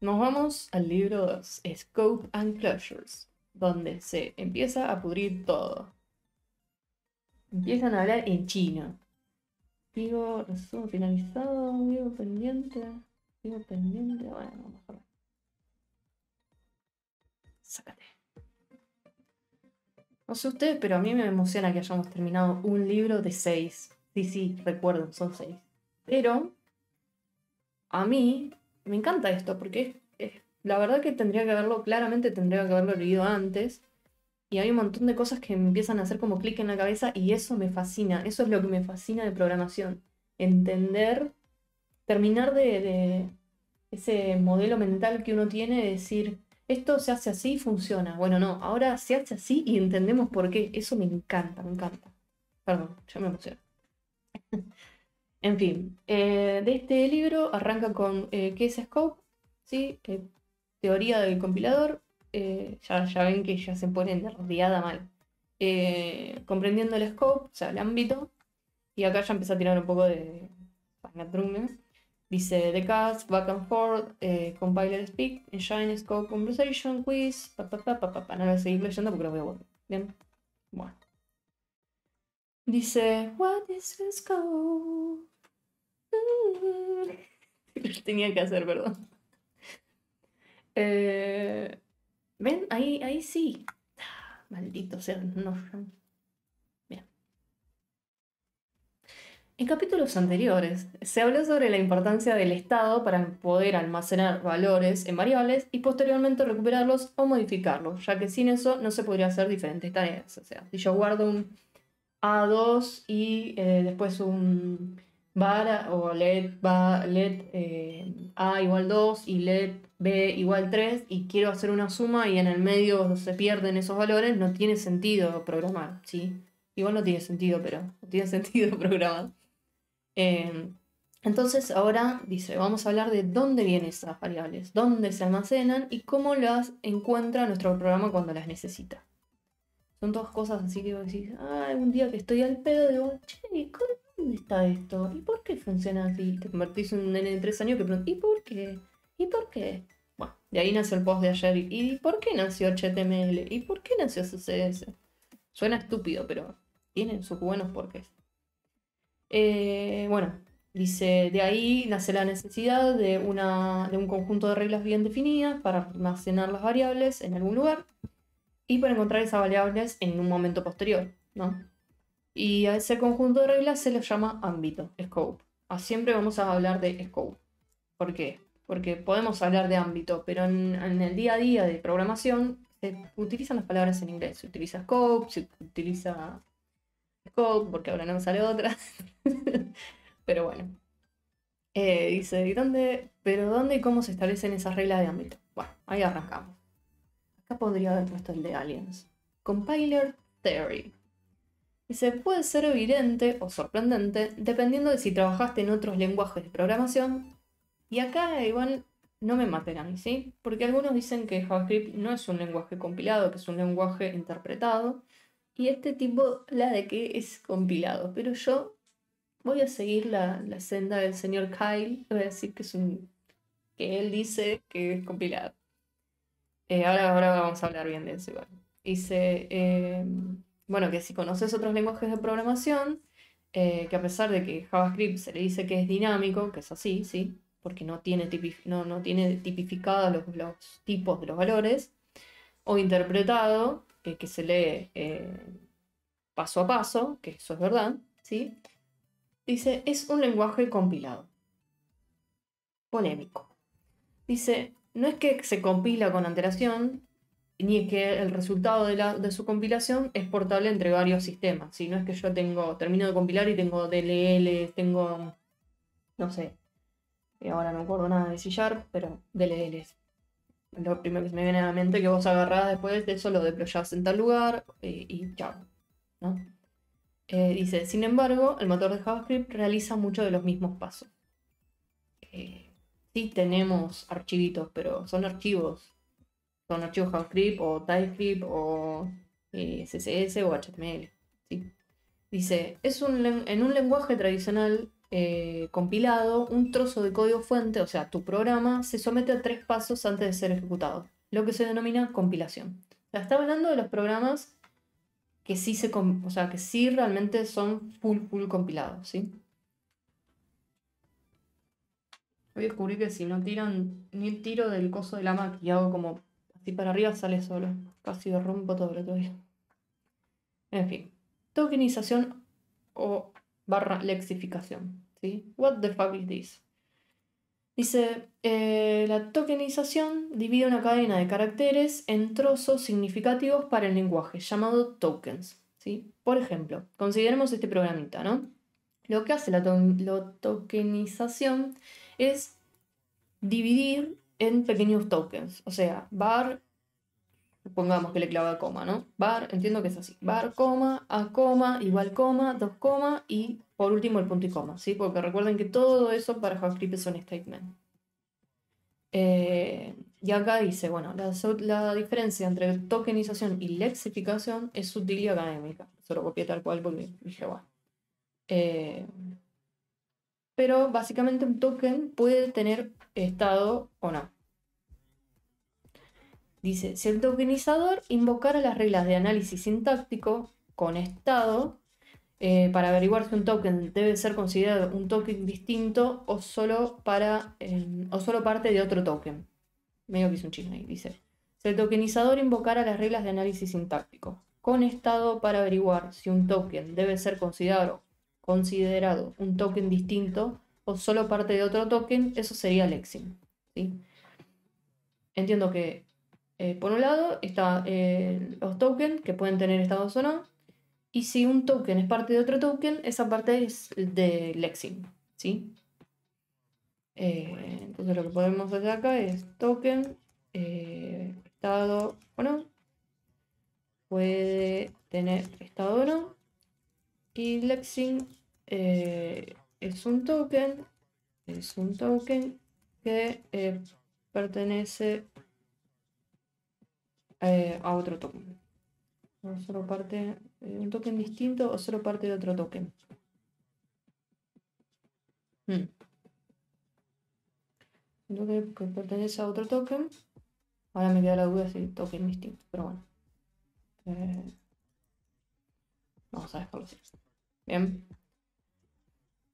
Nos vamos al libro 2, Scope and Closures, donde se empieza a pudrir todo. Empiezan a hablar en chino. Digo, resumen finalizado, digo pendiente, digo pendiente, bueno, mejor. Sácate. No sé ustedes, pero a mí me emociona que hayamos terminado un libro de seis. Sí, sí, recuerdo, son seis. Pero a mí me encanta esto porque es, la verdad que tendría que haberlo, claramente tendría que haberlo leído antes. y hay un montón de cosas que me empiezan a hacer como clic en la cabeza y eso me fascina, eso es lo que me fascina de programación, entender, terminar de, ese modelo mental que uno tiene de decir, esto se hace así y funciona. Bueno, no, ahora se hace así y entendemos por qué. Eso me encanta, me encanta. Perdón, ya me emociono. en fin, eh, de este libro arranca con eh, qué es Scope, ¿sí? Eh, teoría del compilador. Ya, ven que ya se pone derriada mal. comprendiendo el scope, o sea, el ámbito. Y acá ya empieza a tirar un poco de Dice The Cast, Back and Forth, Compiler Speak, Engine, Scope, Conversation, Quiz, pa, pa, pa, pa, No lo seguir leyendo porque lo voy a volver. Bien. Bueno. Dice, What is scope? Tenía que hacer, perdón. Eh, ¿Ven? Ahí, ahí sí. Maldito sea, no. Bien. En capítulos anteriores se habló sobre la importancia del estado para poder almacenar valores en variables y posteriormente recuperarlos o modificarlos, ya que sin eso no se podría hacer diferentes tareas. O sea, si yo guardo un A2 y eh, después un var o let, va, let eh, A igual 2 y let B igual 3 y quiero hacer una suma y en el medio se pierden esos valores, no tiene sentido programar, ¿sí? Igual no tiene sentido, pero no tiene sentido programar. Em, entonces ahora dice, vamos a hablar de dónde vienen esas variables, dónde se almacenan y cómo las encuentra nuestro programa cuando las necesita. Son todas cosas así que vos decís, ah, un día que estoy al pedo, digo, che, ¿dónde está esto? ¿Y por qué funciona así? Te convertís en un nene de tres años que pregunta, ¿y por qué? ¿Y por qué? Bueno, de ahí nació el post de ayer. ¿Y por qué nació HTML? ¿Y por qué nació CSS? Suena estúpido, pero tienen sus buenos porqués. Eh, bueno, dice, de ahí nace la necesidad de, una, de un conjunto de reglas bien definidas para almacenar las variables en algún lugar y para encontrar esas variables en un momento posterior, ¿no? Y a ese conjunto de reglas se le llama ámbito, scope. Ah, siempre vamos a hablar de scope. ¿Por qué? Porque podemos hablar de ámbito, pero en, el día a día de programación se utilizan las palabras en inglés. Se utiliza scope, se utiliza scope, porque ahora no sale otra. pero bueno. Eh, dice, ¿y dónde? ¿Pero dónde y cómo se establecen esas reglas de ámbito? Bueno, ahí arrancamos. Acá podría haber puesto el de Aliens. Compiler Theory. Dice, puede ser evidente o sorprendente dependiendo de si trabajaste en otros lenguajes de programación. Y acá igual no me maten a mí, ¿sí? Porque algunos dicen que JavaScript no es un lenguaje compilado, que es un lenguaje interpretado. Y este tipo la de que es compilado. Pero yo voy a seguir la, senda del señor Kyle. Voy a decir que es un. que él dice que es compilado. Eh, ahora, ahora vamos a hablar bien de eso igual. Dice. Em, bueno, que si conoces otros lenguajes de programación, eh, que a pesar de que JavaScript se le dice que es dinámico, que es así, sí, porque no tiene, no, no tiene tipificados los, tipos de los valores, o interpretado, que se lee eh, paso a paso, que eso es verdad, ¿sí? Dice, es un lenguaje compilado. Polémico. Dice, no es que se compila con antelación, ni es que el resultado de, su compilación es portable entre varios sistemas. Si no es que yo tengo, termino de compilar y tengo DLL, tengo, no sé, ahora no acuerdo nada de C pero DLL lo primero que se me viene a la mente que vos agarrás después de eso, lo deployás en tal lugar eh, y, ya, ¿no? Eh, dice, sin embargo, el motor de JavaScript realiza muchos de los mismos pasos. Eh, sí tenemos archivitos, pero son archivos son archivos JavaScript o TypeScript o eh, CSS o HTML. Dice, es un, en un lenguaje tradicional eh, compilado, un trozo de código fuente, o sea, tu programa, se somete a tres pasos antes de ser ejecutado, lo que se denomina compilación. O está hablando de los programas que sí, se, o sea, que sí realmente son full, full compilados, ¿sí? Voy a descubrir que si no tiran ni el tiro del coso de la Mac y hago como si para arriba sale solo. Casi rompo todo lo que En fin. Tokenización o barra lexificación. ¿sí? What the fuck is this? Dice, eh, la tokenización divide una cadena de caracteres en trozos significativos para el lenguaje, llamado tokens. ¿sí? Por ejemplo, consideremos este programita, ¿no? Lo que hace la tokenización es dividir en pequeños tokens. O sea, var, pongamos que le clava coma, ¿no? Var, entiendo que es así. Var, coma, a, coma, igual, coma, dos, coma y por último el punto y coma, ¿sí? Porque recuerden que todo eso para JavaScript es un statement. Eh, y acá dice, bueno, la, diferencia entre tokenización y lexificación es sutil y académica. Se lo copié tal cual porque dije, bueno. Eh, pero básicamente un token puede tener estado o no. Dice, si el tokenizador invocara las reglas de análisis sintáctico con estado eh, para averiguar si un token debe ser considerado un token distinto o solo, para, em, o solo parte de otro token. Medio que es un chisme ahí, dice. Si el tokenizador invocara las reglas de análisis sintáctico con estado para averiguar si un token debe ser considerado, considerado un token distinto solo parte de otro token, eso sería Lexing. ¿sí? Entiendo que eh, por un lado están eh, los tokens que pueden tener estados o no, y si un token es parte de otro token, esa parte es de Lexing. ¿sí? Eh, entonces lo que podemos hacer acá es token, estado o no, puede tener estado o no, y Lexing es un token, es un token que eh, pertenece eh, a otro token. No solo parte de un token distinto o solo parte de otro token. Hmm. Un token que pertenece a otro token. Ahora me queda la duda si token distinto, pero bueno. Eh, vamos a dejarlo así. Bien.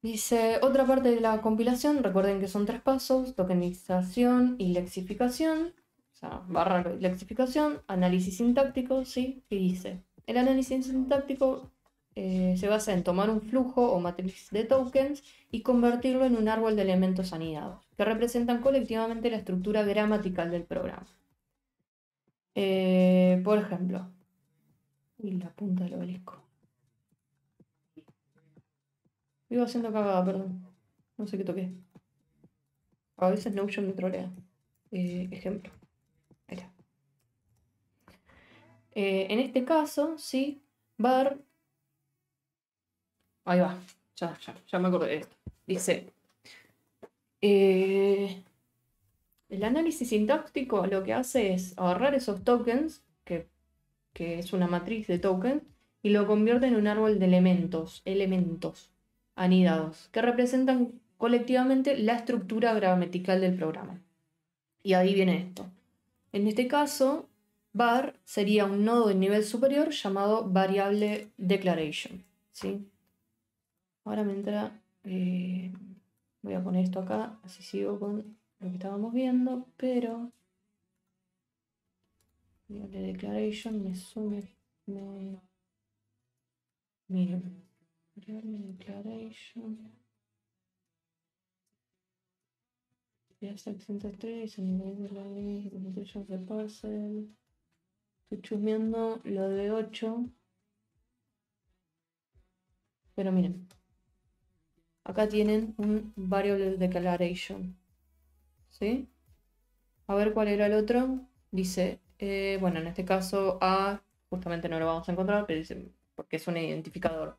Dice, otra parte de la compilación, recuerden que son tres pasos, tokenización y lexificación, o sea, barra lexificación, análisis sintáctico, ¿sí? Y dice, el análisis sintáctico eh, se basa en tomar un flujo o matriz de tokens y convertirlo en un árbol de elementos anidados, que representan colectivamente la estructura gramatical del programa. Eh, por ejemplo, y la punta del obelisco. Vivo haciendo cagada, perdón. No sé qué toqué. A veces Notion me trolea. Eh, ejemplo. Eh, en este caso, sí, bar. Ahí va. Ya, ya, ya me acordé de esto. Dice. Eh, el análisis sintáctico lo que hace es agarrar esos tokens, que es una matriz de tokens, y lo convierte en un árbol de elementos. Elementos anidados, que representan colectivamente la estructura gramatical del programa. Y ahí viene esto. En este caso, var sería un nodo de nivel superior llamado variable declaration. ¿sí? Ahora me entra... Eh, voy a poner esto acá, así sigo con lo que estábamos viendo, pero... Variable declaration me sume... Me, miren, declaration. Yes, accent 3, limitations de parcel. Estoy chusmeando lo de 8. Pero miren. Acá tienen un variable declaration. ¿Sí? A ver cuál era el otro. Dice, eh, bueno, en este caso A, justamente no lo vamos a encontrar, pero dice, porque es un identificador.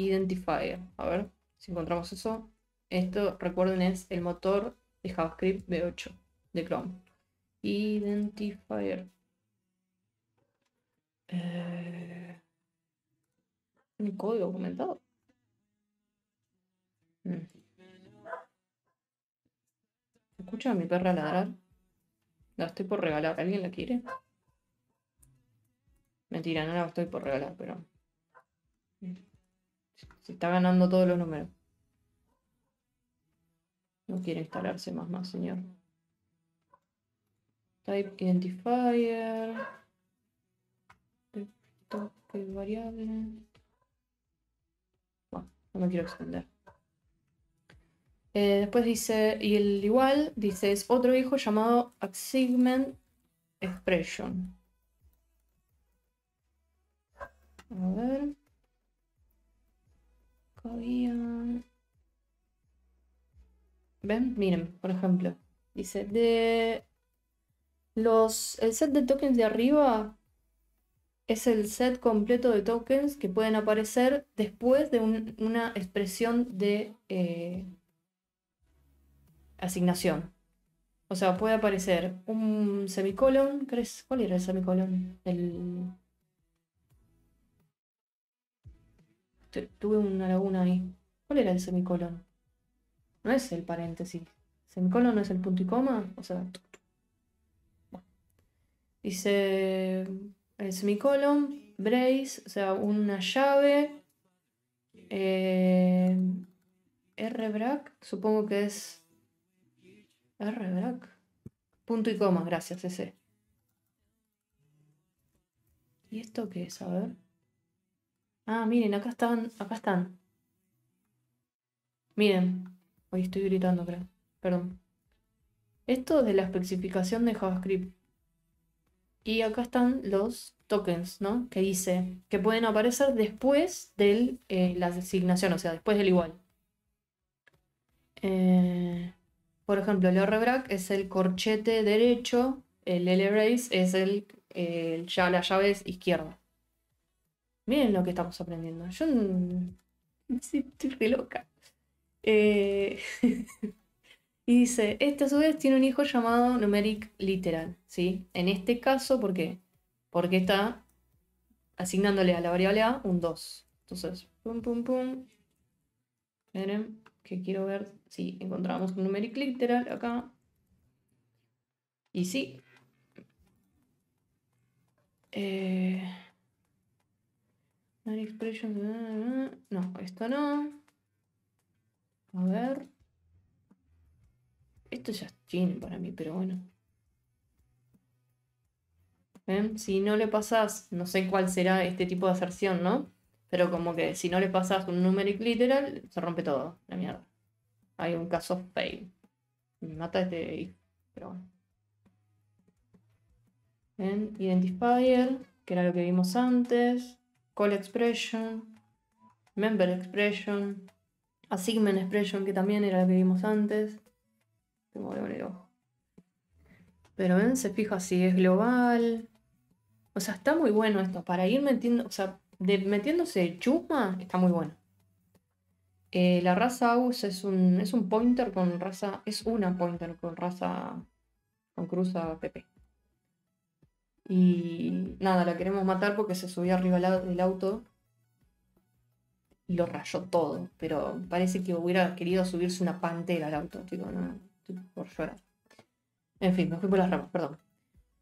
Identifier. A ver si encontramos eso. Esto, recuerden, es el motor de JavaScript V8 de Chrome. Identifier. Eh, un código documentado. Mm. ¿Escucha a mi perra ladrar? La estoy por regalar. ¿Alguien la quiere? Mentira, no la estoy por regalar, pero. Está ganando todos los números. No quiere instalarse más, más, señor. Type identifier. Toque variable. Bueno, no me quiero extender. Eh, después dice, y el igual, dice, es otro hijo llamado Assignment Expression. A ver. ¿Ven? Miren, por ejemplo. Dice, de los, el set de tokens de arriba es el set completo de tokens que pueden aparecer después de una expresión de eh, asignación. O sea, puede aparecer un semicolon. ¿Cuál era el semicolon? El... Tuve una laguna ahí. ¿Cuál era el semicolon? No es el paréntesis. Semicolon no es el punto y coma. O sea, dice el semicolon, brace, o sea, una llave. Eh, RBRAC, supongo que es RBRAC. Punto y coma, gracias, ese. ¿Y esto qué es? A ver. Ah, miren, acá están, acá están. Miren, hoy estoy gritando, creo. Perdón. Esto es de la especificación de JavaScript. Y acá están los tokens, ¿no? Que dice que pueden aparecer después de eh, la designación, o sea, después del igual. Eh, por ejemplo, el RBRAC es el corchete derecho, el LRace es el, ya la llave izquierda. Miren lo que estamos aprendiendo. Yo estoy re loca. Eh, y dice, este a su vez tiene un hijo llamado numeric literal, ¿sí? En este caso, ¿por qué? Porque está asignándole a la variable A un 2. Entonces, pum, pum, pum. Miren, que quiero ver si encontramos un numeric literal acá. Y sí. Eh, no, esto no. A ver. Esto ya es chino para mí, pero bueno. Si no le pasas, no sé cuál será este tipo de aserción, ¿no? Pero como que si no le pasas un numeric literal, se rompe todo, la mierda. Hay un caso fail. Me mata este pero bueno. Identifier, que era lo que vimos antes. Call expression. Member expression. Assignment expression, que también era lo que vimos antes. Pero ven, se fija si es global. O sea, está muy bueno esto. Para ir metiendo, o sea, metiéndose chusma, está muy bueno. Eh, la raza AUS es un, es un pointer con raza. Es una pointer con raza. con cruza PP. Y nada, la queremos matar porque se subió arriba del auto y lo rayó todo. Pero parece que hubiera querido subirse una pantera al auto. Por llorar. En fin, me fui por las ramas, perdón.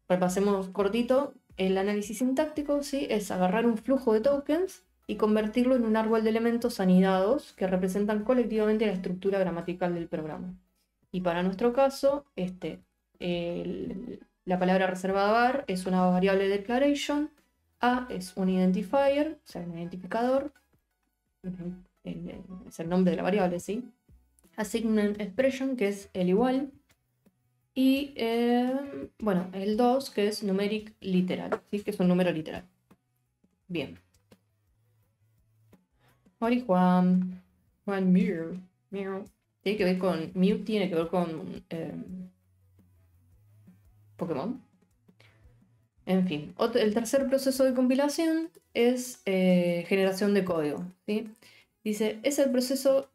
Repasemos cortito. El análisis sintáctico ¿sí? es agarrar un flujo de tokens y convertirlo en un árbol de elementos anidados que representan colectivamente la estructura gramatical del programa. Y para nuestro caso, este, la palabra reservada var es una variable declaration, a es un identifier, o sea, un identificador, es el nombre de la variable, ¿sí? Assignment expression, que es el igual, y eh, bueno, el 2, que es numeric literal, ¿sí? que es un número literal. Bien. Ori Juan. Juan Mew. Tiene que ver con. Mew tiene que ver con. Em, Pokémon. En fin. el tercer proceso de compilación es eh, generación de código. Dice, es el proceso.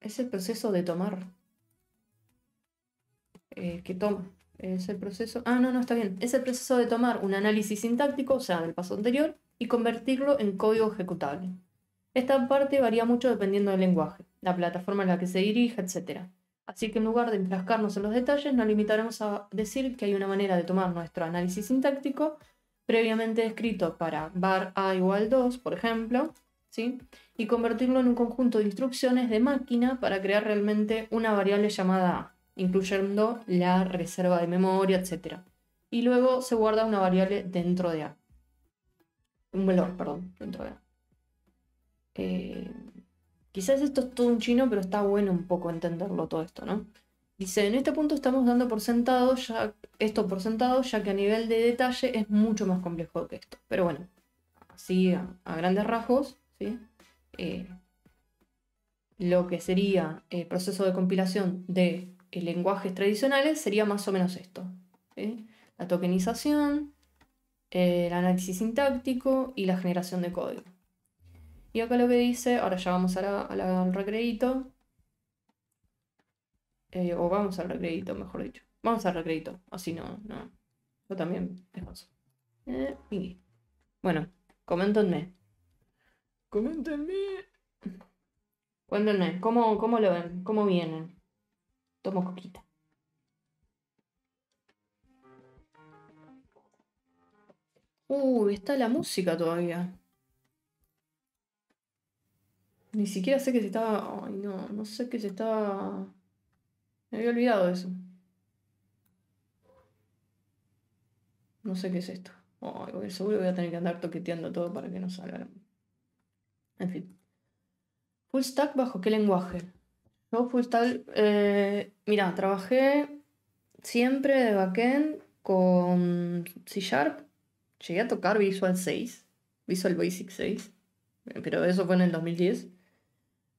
Es el proceso de tomar. Eh, que toma. Es el proceso. Ah, no, no, está bien. Es el proceso de tomar un análisis sintáctico, o sea, del paso anterior, y convertirlo en código ejecutable. Esta parte varía mucho dependiendo del lenguaje, la plataforma en la que se dirige, etc. Así que en lugar de enfrascarnos en los detalles, nos limitaremos a decir que hay una manera de tomar nuestro análisis sintáctico previamente escrito para var a igual 2, por ejemplo, ¿sí? y convertirlo en un conjunto de instrucciones de máquina para crear realmente una variable llamada a, incluyendo la reserva de memoria, etc. Y luego se guarda una variable dentro de a. Un valor, perdón, dentro de a. Eh, Quizás esto es todo un chino, pero está bueno un poco entenderlo todo esto, ¿no? Dice, en este punto estamos dando por sentado ya, esto por sentado, ya que a nivel de detalle es mucho más complejo que esto. Pero bueno, así a, grandes rasgos, ¿sí? Eh, lo que sería el proceso de compilación de lenguajes tradicionales sería más o menos esto. La tokenización, el análisis sintáctico y la generación de código. Y acá lo que dice, ahora ya vamos al recrédito, eh, o vamos al recrédito, mejor dicho. Vamos al recrédito, así no, no. Yo también descanso. Eh, bueno, coméntenme. Coméntenme. Cuéntenme, ¿cómo, ¿cómo lo ven? ¿Cómo vienen? Tomo coquita. Uy, está la música todavía. Ni siquiera sé que se estaba. Ay, no, no sé que se estaba. Me había olvidado eso. No sé qué es esto. Ay, seguro voy a tener que andar toqueteando todo para que no salga. En fin. Full stack bajo qué lenguaje? Yo full stack. Eh, mira, trabajé siempre de backend con C Sharp. Llegué a tocar Visual 6, Visual Basic 6, pero eso fue en el 2010.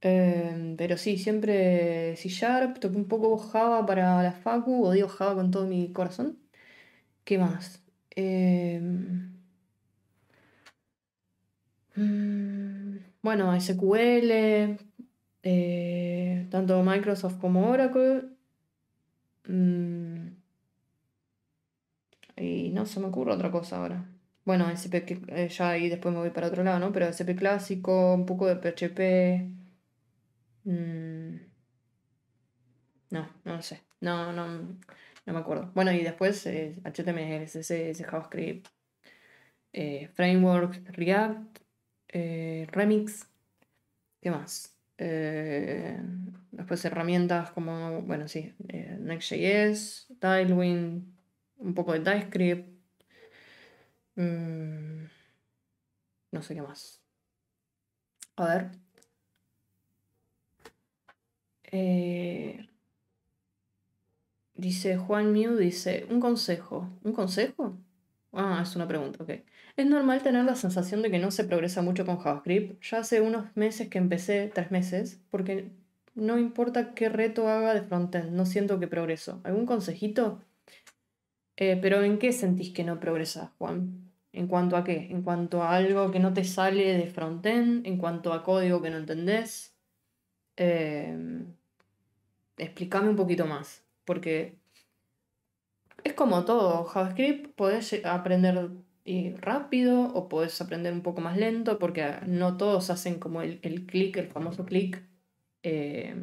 Em, pero sí, siempre C Sharp, toqué un poco Java para la Facu, odio Java con todo mi corazón. ¿Qué más? Mm, bueno, SQL, eh, tanto Microsoft como Oracle. Mm, y no se me ocurre otra cosa ahora. Bueno, SP, eh, ya ahí después me voy para otro lado, ¿no? Pero SP clásico, un poco de PHP. Mm, no, no lo sé. No, no, no me acuerdo. Bueno, y después HTML, CSS, JavaScript, eh, Framework, React, eh, Remix. ¿Qué más? Eh, después herramientas como, bueno, sí, Next.js, Tailwind, un poco de TypeScript. Mm, no sé qué más. A ver. Eh, dice Juan Mew, dice, un consejo. ¿Un consejo? Ah, es una pregunta, ok. Es normal tener la sensación de que no se progresa mucho con JavaScript. Ya hace unos meses que empecé, tres meses, porque no importa qué reto haga de frontend, no siento que progreso. ¿Algún consejito? Eh, pero ¿en qué sentís que no progresas, Juan? ¿En cuanto a qué? ¿En cuanto a algo que no te sale de frontend? ¿En cuanto a código que no entendés? Eh, explícame un poquito más, porque es como todo, JavaScript podés aprender rápido o podés aprender un poco más lento, porque no todos hacen como el, clic, el famoso clic eh,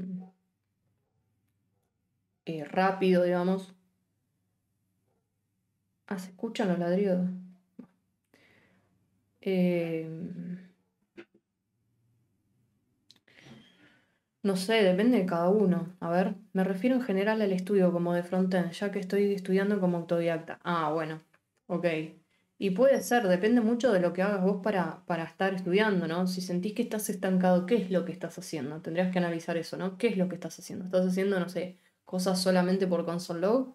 eh, rápido, digamos. Ah, se escuchan los ladridos. Eh, No sé, depende de cada uno. A ver, me refiero en general al estudio como de frontend, ya que estoy estudiando como autodidacta. Ah, bueno, ok. Y puede ser, depende mucho de lo que hagas vos para, para estar estudiando, ¿no? Si sentís que estás estancado, ¿qué es lo que estás haciendo? Tendrías que analizar eso, ¿no? ¿Qué es lo que estás haciendo? ¿Estás haciendo, no sé, cosas solamente por console log?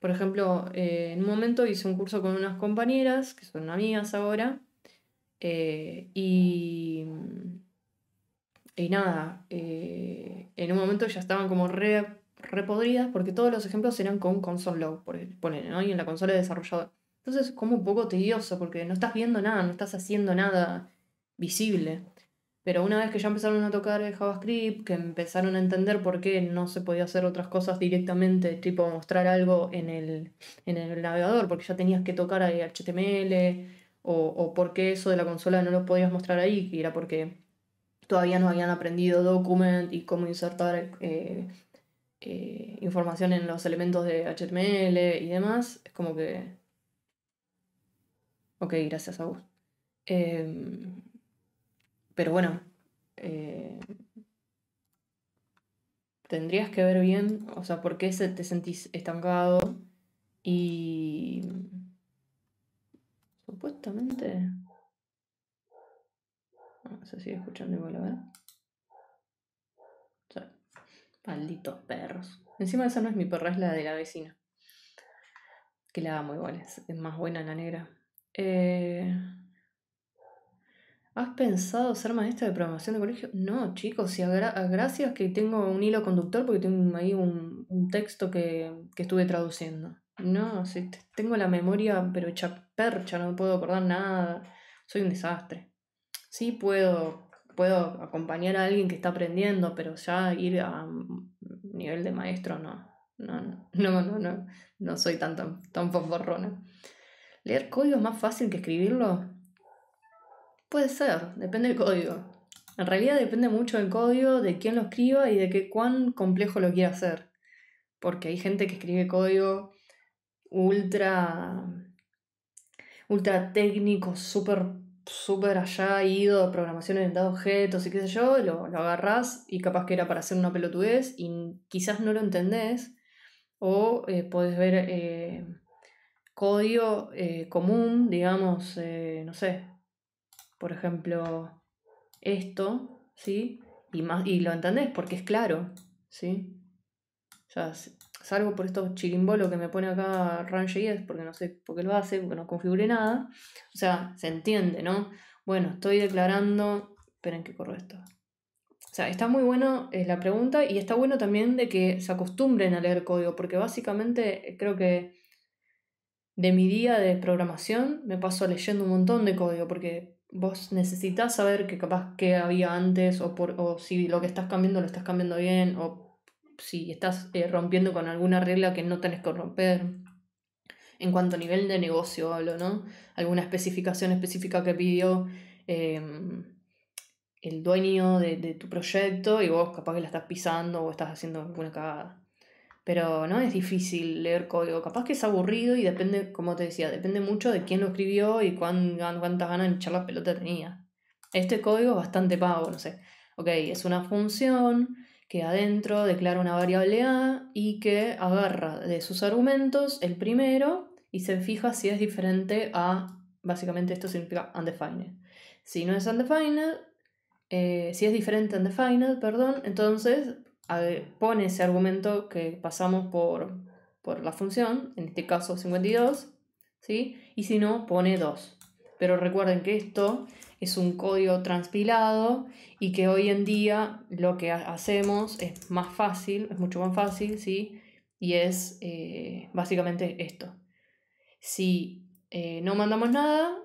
Por ejemplo, eh, en un momento hice un curso con unas compañeras, que son amigas ahora, eh, y y nada, eh, en un momento ya estaban como re, podridas porque todos los ejemplos eran con console log, por poner, ¿no? Y en la consola de desarrollador. Entonces, como un poco tedioso porque no estás viendo nada, no estás haciendo nada visible. Pero una vez que ya empezaron a tocar el JavaScript, que empezaron a entender por qué no se podía hacer otras cosas directamente, tipo mostrar algo en el, en el navegador, porque ya tenías que tocar ahí HTML, o, o por qué eso de la consola no lo podías mostrar ahí, que era porque todavía no habían aprendido document y cómo insertar eh, eh, información en los elementos de HTML y demás, es como que... Ok, gracias a vos. Em, pero bueno, eh, tendrías que ver bien, o sea, por qué te sentís estancado y supuestamente... Se sigue escuchando igual, a ver. Malditos perros. Encima esa no es mi perra, es la de la vecina. Que la amo igual, es, es más buena la negra. Eh, ¿Has pensado ser maestra de programación de colegio? No, chicos, si a, gracias que tengo un hilo conductor porque tengo ahí un, texto que, estuve traduciendo. No, tengo la memoria pero hecha percha, no puedo acordar nada. Soy un desastre. Sí puedo, puedo acompañar a alguien que está aprendiendo, pero ya ir a nivel de maestro no. No, no, no, no, no, soy tan, tan, tan ¿Leer código es más fácil que escribirlo? Puede ser, depende del código. En realidad depende mucho del código, de quién lo escriba y de qué cuán complejo lo quiera hacer. Porque hay gente que escribe código ultra ultra técnico, súper súper allá ido, programación orientada a objetos y qué sé yo, lo, lo agarrás y capaz que era para hacer una pelotudez y quizás no lo entendés o eh, puedes ver eh, código eh, común, digamos, no sé, por ejemplo, esto, ¿sí? Y, más, y lo entendés porque es claro, ¿sí? O sea, salgo por estos chirimbolos que me pone acá RunJS, porque no sé por qué lo hace, porque no configure nada. O sea, se entiende, ¿no? Bueno, estoy declarando. Esperen que corro esto. O sea, está muy bueno eh, la pregunta y está bueno también de que se acostumbren a leer código, porque básicamente eh, creo que de mi día de programación me paso leyendo un montón de código, porque vos necesitas saber que capaz que había antes o, por, o si lo que estás cambiando lo estás cambiando bien o si estás eh, rompiendo con alguna regla que no tenés que romper. En cuanto a nivel de negocio hablo, ¿no? Alguna especificación específica que pidió em, el dueño de, de, tu proyecto y vos capaz que la estás pisando o estás haciendo alguna cagada. Pero no es difícil leer código, capaz que es aburrido y depende, como te decía, depende mucho de quién lo escribió y cuántas ganas de echar la pelota tenía. Este código es bastante pago, no sé. Ok, es una función que adentro declara una variable A y que agarra de sus argumentos el primero y se fija si es diferente a, básicamente esto significa undefined. Si no es undefined, eh, si es diferente a undefined, perdón, entonces pone ese argumento que pasamos por, por la función, en este caso 52, ¿sí? y si no, pone 2. Pero recuerden que esto es un código transpilado y que hoy en día lo que hacemos es más fácil, es mucho más fácil, ¿sí? Y es eh, básicamente esto. Si eh, no mandamos nada,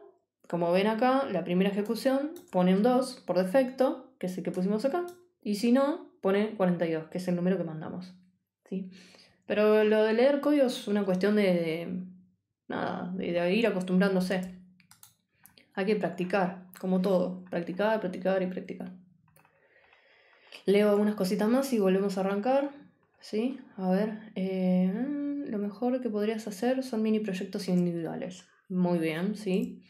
como ven acá, la primera ejecución pone un 2 por defecto, que es el que pusimos acá, y si no, pone 42, que es el número que mandamos. ¿sí? Pero lo de leer código es una cuestión de, nada, de ir acostumbrándose. Hay que practicar, como todo. Practicar, practicar y practicar. Leo algunas cositas más y volvemos a arrancar. ¿Sí? A ver. Eh, lo mejor que podrías hacer son mini proyectos individuales. Muy bien, ¿sí?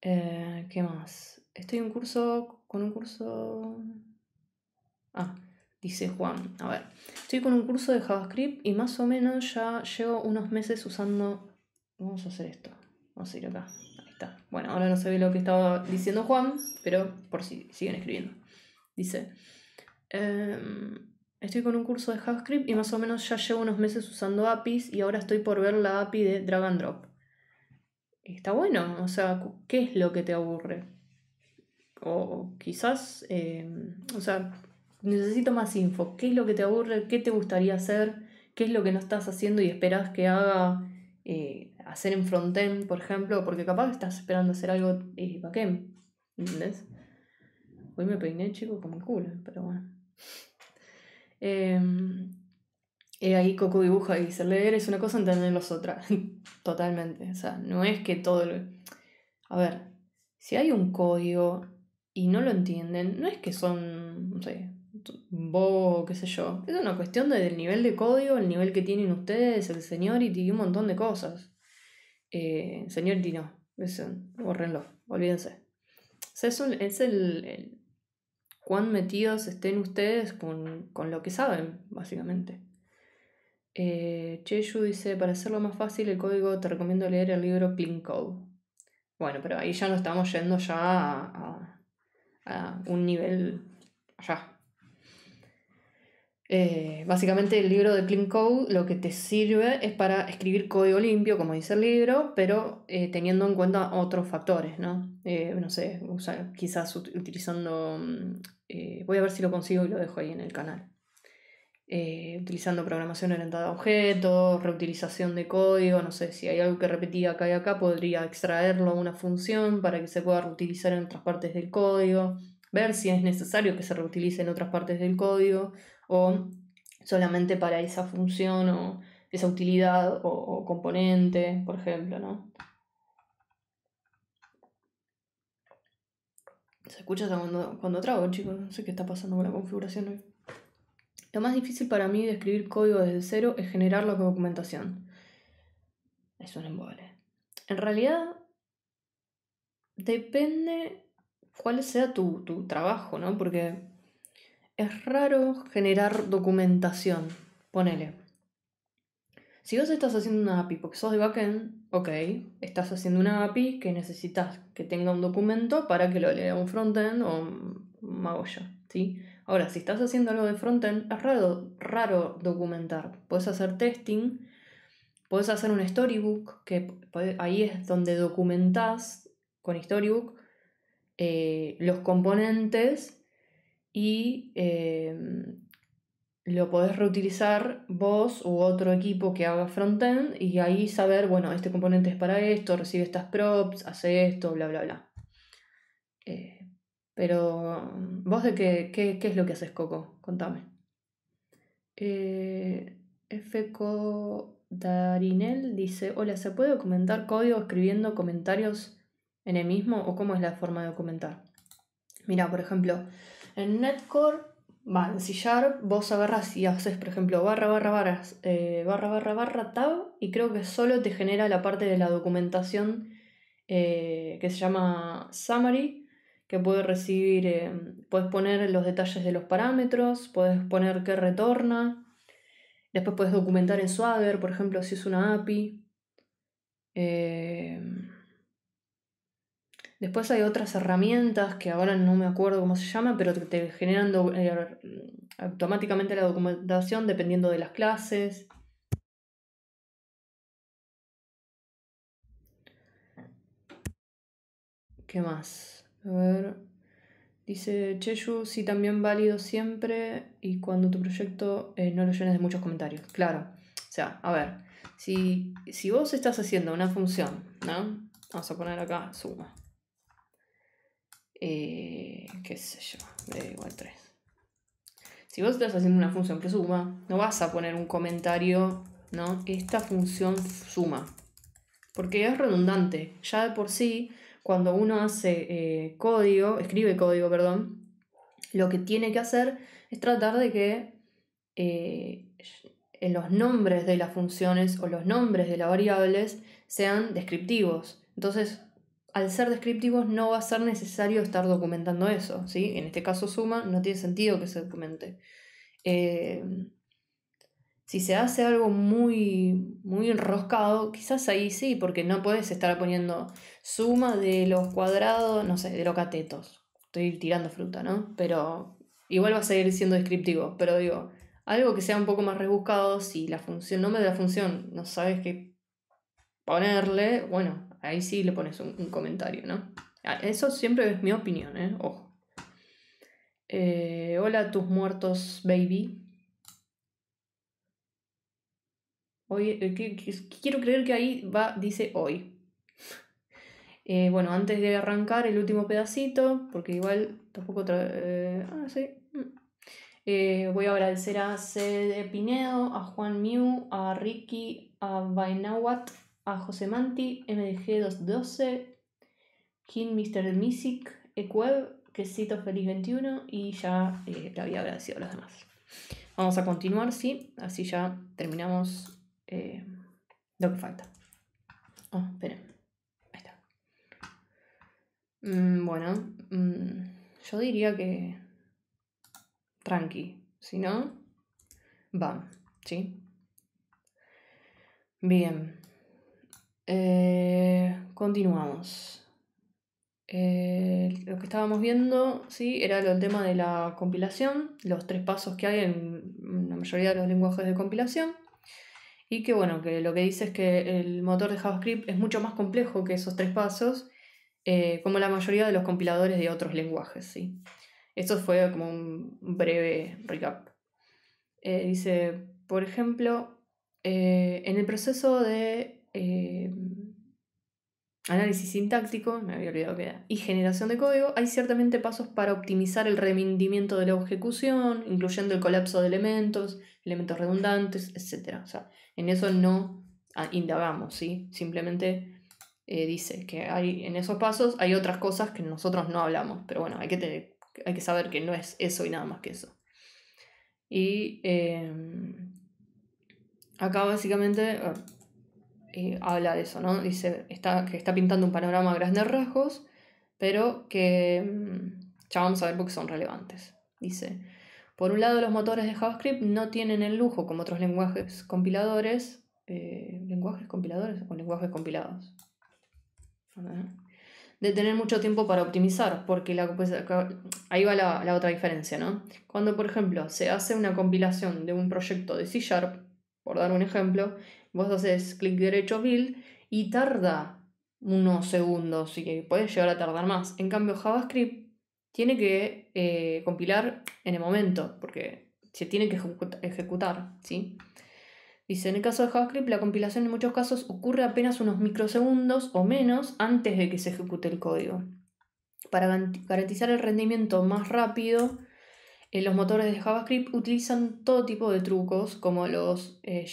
Eh, ¿Qué más? Estoy en un curso. con un curso. Ah, dice Juan. A ver. Estoy con un curso de JavaScript y más o menos ya llevo unos meses usando. Vamos a hacer esto. Vamos a ir acá. Bueno, ahora no ve lo que estaba diciendo Juan, pero por si siguen escribiendo. Dice, em, estoy con un curso de JavaScript y más o menos ya llevo unos meses usando APIs y ahora estoy por ver la API de drag and drop. Está bueno, o sea, ¿qué es lo que te aburre? O quizás, em, o sea, necesito más info. ¿Qué es lo que te aburre? ¿Qué te gustaría hacer? ¿Qué es lo que no estás haciendo y esperas que haga eh, hacer en frontend, por ejemplo, porque capaz estás esperando hacer algo eh, backend, ¿entendés? Hoy me peiné, chico, como el culo, pero bueno. Em, eh, ahí Coco dibuja y dice, leer es una cosa, entender es otra. Totalmente. O sea, no es que todo lo... A ver, si hay un código y no lo entienden, no es que son, no sé, bobo, qué sé yo. Es una cuestión del nivel de código, el nivel que tienen ustedes, el seniority y un montón de cosas. Eh, seniority no, es, borrenlo, olvídense. es, es el, cuán metidos estén ustedes con, lo que saben, básicamente. Eh, dice, para hacerlo más fácil el código te recomiendo leer el libro Clean Code. Bueno, pero ahí ya no estamos yendo ya a, a un nivel allá, Eh, básicamente el libro de Clean Code lo que te sirve es para escribir código limpio, como dice el libro, pero eh, teniendo en cuenta otros factores, ¿no? Eh, no sé, quizás utilizando... Mm, voy a ver si lo consigo y lo dejo ahí en el canal. utilizando programación orientada a objetos, reutilización de código, no sé, si hay algo que repetía acá y acá, podría extraerlo a una función para que se pueda reutilizar en otras partes del código, ver si es necesario que se reutilice en otras partes del código o solamente para esa función o esa utilidad o, componente, por ejemplo, ¿no? Se escucha cuando, cuando trago, chicos. No sé qué está pasando con la configuración hoy. Lo más difícil para mí de escribir código desde cero es generar la documentación. Es un embole. En realidad, depende cuál sea tu, tu trabajo, ¿no? Porque es raro generar documentación. Ponele. Si vos estás haciendo una API porque sos de backend, ok, estás haciendo una API que necesitas que tenga un documento para que lo lea un frontend o un magoya, ¿sí? Ahora, si estás haciendo algo de frontend, es raro, documentar. Puedes hacer testing, puedes hacer un storybook, que ahí es donde documentas con storybook eh, los componentes y em, lo podés reutilizar vos u otro equipo que haga frontend y ahí saber, bueno, este componente es para esto, recibe estas props, hace esto, bla, bla, bla. Eh, pero, ¿vos de qué, qué, es lo que haces, Coco? Contame. Eh, FCO Darinel dice, hola, ¿se puede documentar código escribiendo comentarios en el mismo o cómo es la forma de documentar? Mira, por ejemplo, en Netcore, va, en C Sharp, vos agarras y haces, por ejemplo, barra, barra, barras, eh, barra, barra, barra, tab, y creo que solo te genera la parte de la documentación eh, que se llama summary, que puede recibir, eh, puedes poner los detalles de los parámetros, puedes poner qué retorna, después puedes documentar en Swagger, por ejemplo, si es una API. Después hay otras herramientas que ahora no me acuerdo cómo se llaman, pero te generan eh, automáticamente la documentación dependiendo de las clases. ¿Qué más? A ver. Dice Cheyu, sí, también válido siempre y cuando tu proyecto eh, no lo llenes de muchos comentarios. Claro. O sea, a ver, si, si vos estás haciendo una función, ¿no? Vamos a poner acá suma. Eh, qué sé yo, de igual 3. Si vos estás haciendo una función que suma, no vas a poner un comentario, ¿no? Esta función suma. Porque es redundante. Ya de por sí, cuando uno hace eh, código, escribe código, perdón, lo que tiene que hacer es tratar de que eh, en los nombres de las funciones o los nombres de las variables sean descriptivos. Entonces, al ser descriptivos no va a ser necesario estar documentando eso, ¿sí? En este caso suma, no tiene sentido que se documente. Eh, si se hace algo muy, muy enroscado, quizás ahí sí, porque no puedes estar poniendo suma de los cuadrados, no sé, de los catetos. Estoy tirando fruta, ¿no? Pero igual va a seguir siendo descriptivo. Pero digo, algo que sea un poco más rebuscado, si la función, nombre de la función, no sabes qué ponerle, bueno, ahí sí le pones un, comentario, ¿no? Ah, eso siempre es mi opinión, ¿eh? Ojo. Eh, hola, tus muertos, baby. Hoy, eh, quiero creer que ahí va, dice hoy. Eh, bueno, antes de arrancar el último pedacito, porque igual tampoco... ah, sí. Mm. voy a agradecer a Cede Pinedo, a Juan Miu, a Ricky, a Bainawat, a José Manti, MDG212, King Mr. Music, Equeb, Quesito Feliz 21 y ya eh, le había agradecido a los demás. Vamos a continuar, sí, así ya terminamos eh, lo que falta. Oh, esperen. Ahí está. Mm, bueno, mm, yo diría que tranqui, si no, va, ¿sí? Bien. Eh, continuamos. Eh, lo que estábamos viendo, sí, era el tema de la compilación, los tres pasos que hay en mayoría de los lenguajes de compilación. Y que bueno, que lo que dice es que el motor de JavaScript es mucho más complejo que esos tres pasos, eh, como la mayoría de los compiladores de otros lenguajes. ¿sí? Esto fue como un breve recap. Dice, por ejemplo, en el proceso de análisis sintáctico, me había olvidado que y generación de código, hay ciertamente pasos para optimizar el rendimiento de la ejecución, incluyendo el colapso de elementos, elementos redundantes, etc. O sea, en eso no ah, indagamos, ¿sí? Simplemente eh, dice que hay, en esos pasos hay otras cosas que nosotros no hablamos, pero bueno, hay que, hay que saber que no es eso y nada más que eso. Y em, acá básicamente habla de eso, ¿no? Dice está, que está pintando un panorama a grandes rasgos, pero que mm, ya vamos a ver por qué son relevantes. Dice, por un lado los motores de JavaScript no tienen el lujo, como otros lenguajes compiladores, eh, lenguajes compiladores o lenguajes compilados, de tener mucho tiempo para optimizar, porque pues, ahí va la, la otra diferencia, ¿no? Cuando, por ejemplo, se hace una compilación de un proyecto de C Sharp, por dar un ejemplo, Vos haces clic derecho build y tarda unos segundos y que puede llegar a tardar más. En cambio, JavaScript tiene que eh, compilar en el momento porque se tiene que ejecutar, ¿sí? Dice, en el caso de JavaScript, la compilación en muchos casos ocurre apenas unos microsegundos o menos antes de que se ejecute el código. Para garantizar el rendimiento más rápido, eh, los motores de JavaScript utilizan todo tipo de trucos como los eh,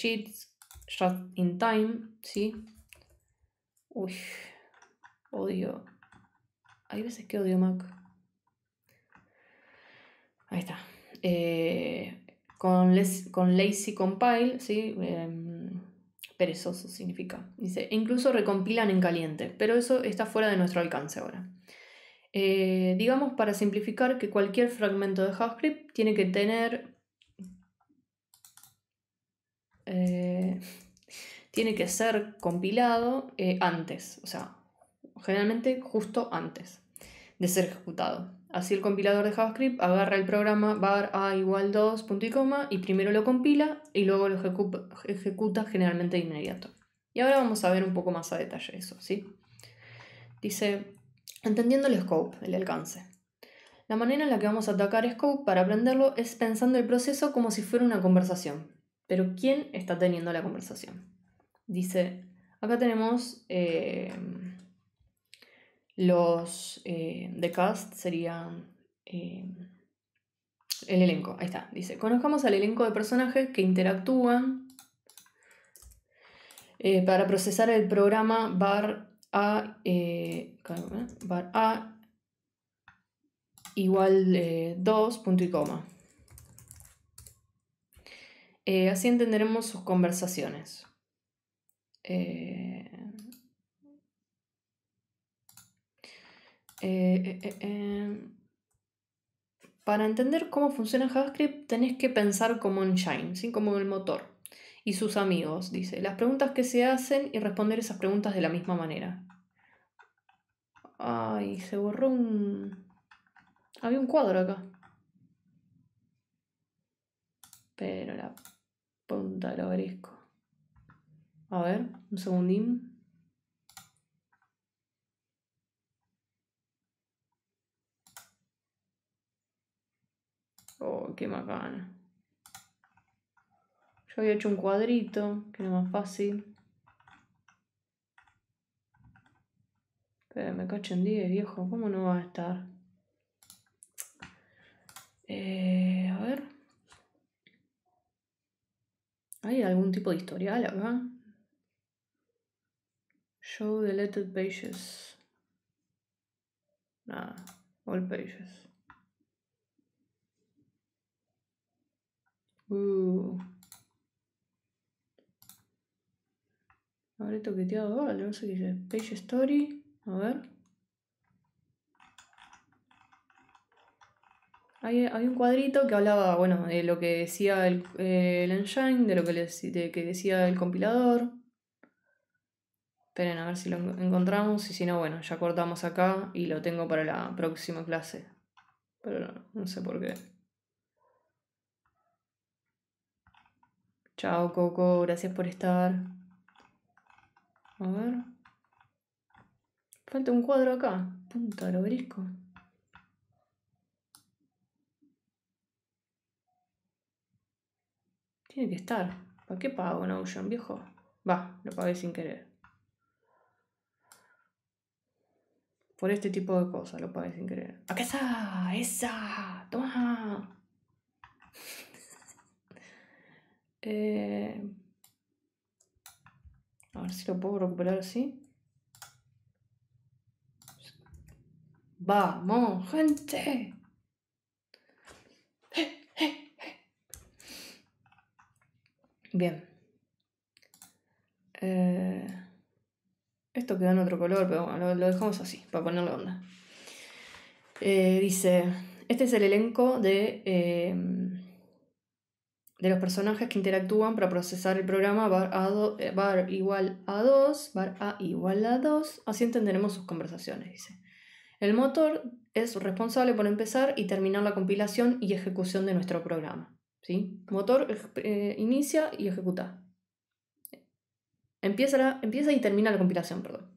Just in time, ¿sí? Uy, odio. Hay veces que odio Mac. Ahí está. Eh, con, con lazy compile, ¿sí? Em, perezoso significa. Dice, incluso recompilan en caliente, pero eso está fuera de nuestro alcance ahora. Eh, digamos para simplificar que cualquier fragmento de JavaScript tiene que tener tiene que ser compilado eh, antes, o sea, generalmente justo antes de ser ejecutado. Así el compilador de JavaScript agarra el programa var a igual 2 punto y coma y primero lo compila y luego lo ejecuta generalmente de inmediato. Y ahora vamos a ver un poco más a detalle eso, ¿sí? Dice, entendiendo el scope, el alcance. La manera en la que vamos a atacar scope para aprenderlo es pensando el proceso como si fuera una conversación. Pero ¿quién está teniendo la conversación? Dice, acá tenemos eh, los eh, de cast, serían eh, el elenco. Ahí está, dice, conozcamos al elenco de personajes que interactúan para procesar el programa bar a, bar a igual 2 punto y coma. Eh, así entenderemos sus conversaciones. Eh, eh, para entender cómo funciona JavaScript tenés que pensar como en Shine, ¿sí? como en el motor. Y sus amigos, dice. Las preguntas que se hacen y responder esas preguntas de la misma manera. Ay, se borró un... Había un cuadro acá. Pero la punta del obelisco. A ver, un segundín. Oh, qué macana. Yo había hecho un cuadrito, que era más fácil. Pero me cacho en 10, viejo. ¿Cómo no va a estar? Eh, a ver. ¿Hay algún tipo de historial acá? Show deleted pages. Nada, all pages. Uh. Habré toqueteado algo, no sé qué dice. Page story. A ver. Hay, un cuadrito que hablaba, bueno, de lo que decía el, engine, de lo que, que decía el compilador. Esperen a ver si lo encontramos y si no, bueno, ya cortamos acá y lo tengo para la próxima clase. Pero no, sé por qué. Chao, Coco, gracias por estar. A ver. Falta un cuadro acá. Punta del obelisco. Tiene que estar. ¿Para qué pago un Ocean, viejo? Va, lo pagué sin querer. Por este tipo de cosas lo pagué sin querer. ¡Acá está! ¡Esa! ¡Toma! Eh, a ver si lo puedo recuperar así. Vamos, gente. Bien. Eh, esto queda en otro color, pero bueno, lo, dejamos así, para ponerle onda. Eh, dice, este es el elenco de, eh, de los personajes que interactúan para procesar el programa bar, a bar igual a 2, bar a igual a 2, así entenderemos sus conversaciones, dice. El motor es responsable por empezar y terminar la compilación y ejecución de nuestro programa. ¿sí? Motor eh, inicia y ejecuta. Empieza, empieza y termina la compilación, perdón.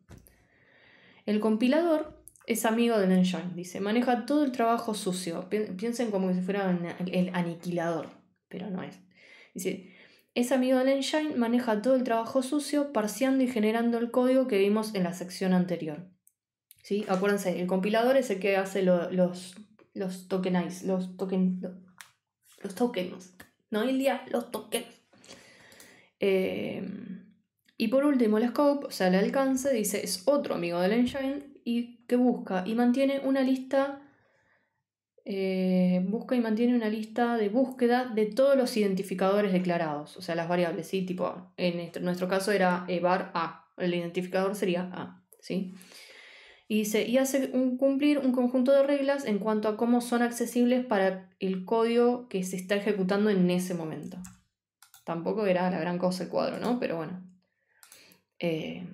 El compilador es amigo del engine, dice, maneja todo el trabajo sucio. Piensen como si fuera el aniquilador, pero no es. Dice, es amigo del engine, maneja todo el trabajo sucio, parseando y generando el código que vimos en la sección anterior. ¿Sí? Acuérdense, el compilador es el que hace los, los tokenize, los, token, los tokens. No, Ilia, los tokens. Eh, y por último, el scope, o sea, el alcance, dice, es otro amigo del engine y que busca y mantiene una lista, eh, busca y mantiene una lista de búsqueda de todos los identificadores declarados, o sea, las variables, ¿sí? Tipo, en este, nuestro caso era var A, el identificador sería A, ¿sí? Y dice, y hace cumplir un conjunto de reglas en cuanto a cómo son accesibles para el código que se está ejecutando en ese momento. Tampoco era la gran cosa el cuadro, ¿no? Pero bueno. Eh,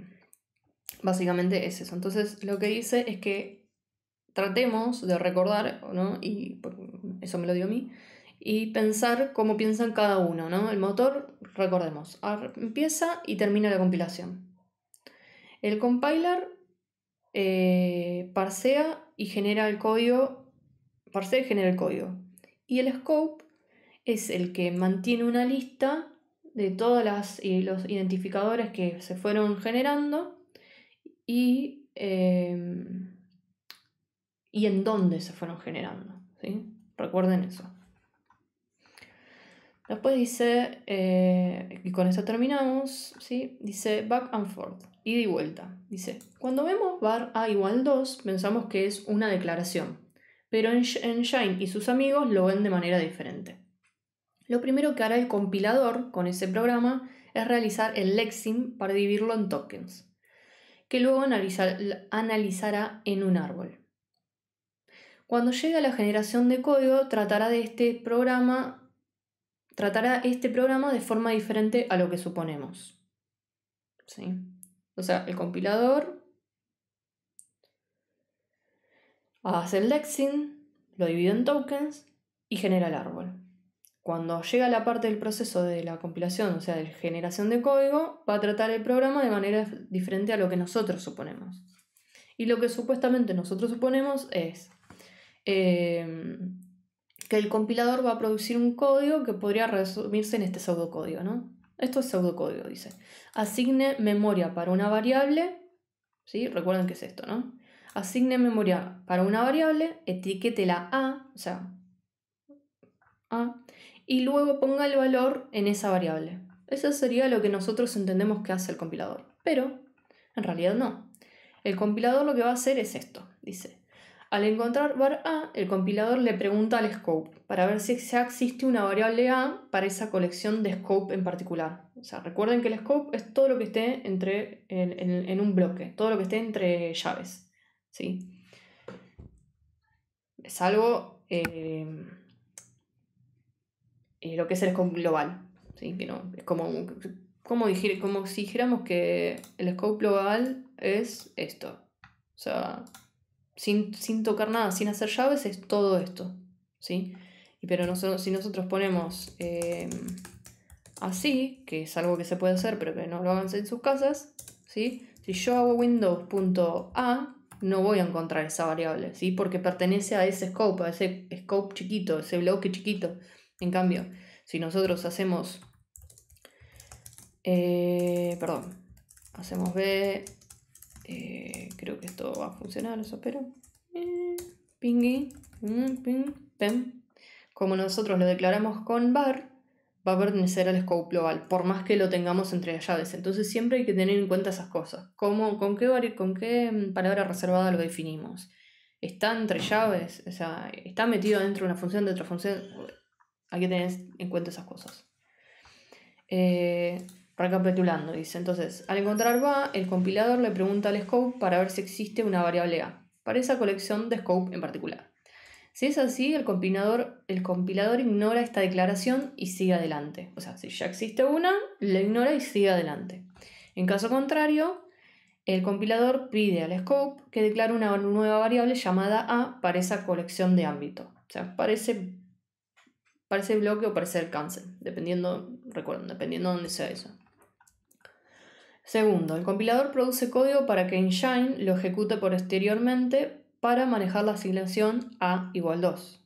básicamente es eso. Entonces lo que dice es que tratemos de recordar, ¿no? Y eso me lo dio a mí. Y pensar cómo piensan cada uno, ¿no? El motor, recordemos, empieza y termina la compilación. El compiler eh, parsea y genera el código, parsea y genera el código. Y el scope es el que mantiene una lista de todos los identificadores que se fueron generando y, em, y en dónde se fueron generando. ¿sí? Recuerden eso. Después dice, eh, y con eso terminamos, ¿sí? dice back and forth, ida y vuelta. Dice, cuando vemos var a igual 2, pensamos que es una declaración, pero en, en Shine y sus amigos lo ven de manera diferente. Lo primero que hará el compilador con ese programa es realizar el lexing para dividirlo en tokens, que luego analizará en un árbol. Cuando llegue a la generación de código, tratará de este programa tratará este programa de forma diferente a lo que suponemos. ¿Sí? O sea, el compilador hace el lexing, lo divide en tokens y genera el árbol. Cuando llega la parte del proceso de la compilación, o sea, de generación de código, va a tratar el programa de manera diferente a lo que nosotros suponemos. Y lo que supuestamente nosotros suponemos es eh, que el compilador va a producir un código que podría resumirse en este pseudocódigo, ¿no? Esto es pseudocódigo, dice. Asigne memoria para una variable, ¿sí? Recuerden que es esto, ¿no? Asigne memoria para una variable, etiquete la A, o sea, A, y luego ponga el valor en esa variable. Eso sería lo que nosotros entendemos que hace el compilador. Pero, en realidad no. El compilador lo que va a hacer es esto. Dice, al encontrar var A, el compilador le pregunta al scope para ver si ya existe una variable A para esa colección de scope en particular. O sea, recuerden que el scope es todo lo que esté entre, en, un bloque, todo lo que esté entre llaves. ¿sí? Es algo, eh, eh, lo que es el scope global. ¿sí? Que no, es como, como, como si dijéramos que el scope global es esto. O sea, sin, tocar nada, sin hacer llaves, es todo esto. ¿sí? Pero nosotros, si nosotros ponemos eh, Así, que es algo que se puede hacer, pero que no lo hagan en sus casas, ¿sí? Si yo hago windows.a, no voy a encontrar esa variable, ¿sí? Porque pertenece a ese scope, a ese scope chiquito, ese bloque chiquito. En cambio, si nosotros hacemos, eh, perdón, hacemos b, eh, creo que esto va a funcionar, eso espero. Eh, pingy, mm, ping, pem. Como nosotros lo declaramos con var, va a pertenecer al scope global, por más que lo tengamos entre llaves. Entonces siempre hay que tener en cuenta esas cosas. ¿Cómo, con, qué, ¿Con qué mm, palabra reservada lo definimos? ¿Está entre llaves? O sea, ¿está metido dentro de una función, de otra función? Hay que tener en cuenta esas cosas. Eh, recapitulando, dice, entonces, al encontrar va, el compilador le pregunta al scope para ver si existe una variable A, para esa colección de scope en particular. Si es así, el compilador, el compilador ignora esta declaración y sigue adelante. O sea, si ya existe una, la ignora y sigue adelante. En caso contrario, el compilador pide al scope que declare una nueva variable llamada A para esa colección de ámbito. O sea, para ese, bloque o para ese cancel, dependiendo, recuerden, dependiendo de dónde sea eso. Segundo, el compilador produce código para que Engine lo ejecute posteriormente para manejar la asignación A igual 2.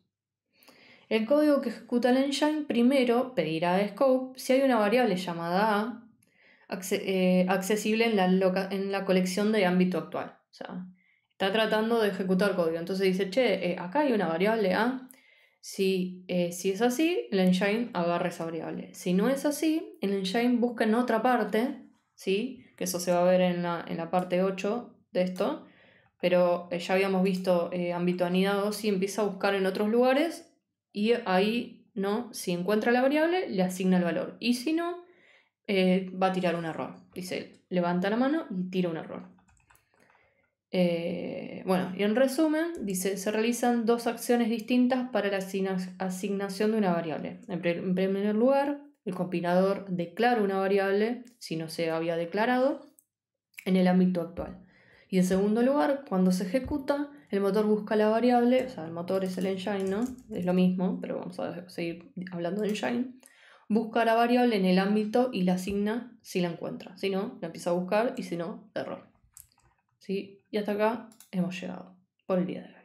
El código que ejecuta el engine primero pedirá a scope si hay una variable llamada A eh, accesible en la, en la, colección de ámbito actual. Está tratando de ejecutar código. Entonces dice, che, eh, acá hay una variable A. Si, eh, si es así, el engine agarra esa variable. Si no es así, el engine busca en otra parte, ¿sí? que eso se va a ver en la, en la parte 8 de esto, pero eh, ya habíamos visto eh, ámbito anidado, si empieza a buscar en otros lugares y ahí, ¿no? Si encuentra la variable, le asigna el valor. Y si no, va a tirar un error. Dice, levanta la mano y tira un error. Bueno, y en resumen, dice, se realizan dos acciones distintas para la asignación de una variable. En, en primer lugar, el compilador declara una variable, si no se había declarado, en el ámbito actual. Y en segundo lugar, cuando se ejecuta, el motor busca la variable, o sea, el motor es el engine, ¿no? Es lo mismo, pero vamos a seguir hablando de engine. Busca la variable en el ámbito y la asigna si la encuentra. Si no, la empieza a buscar y si no, error. ¿Sí? Y hasta acá hemos llegado por el día de hoy.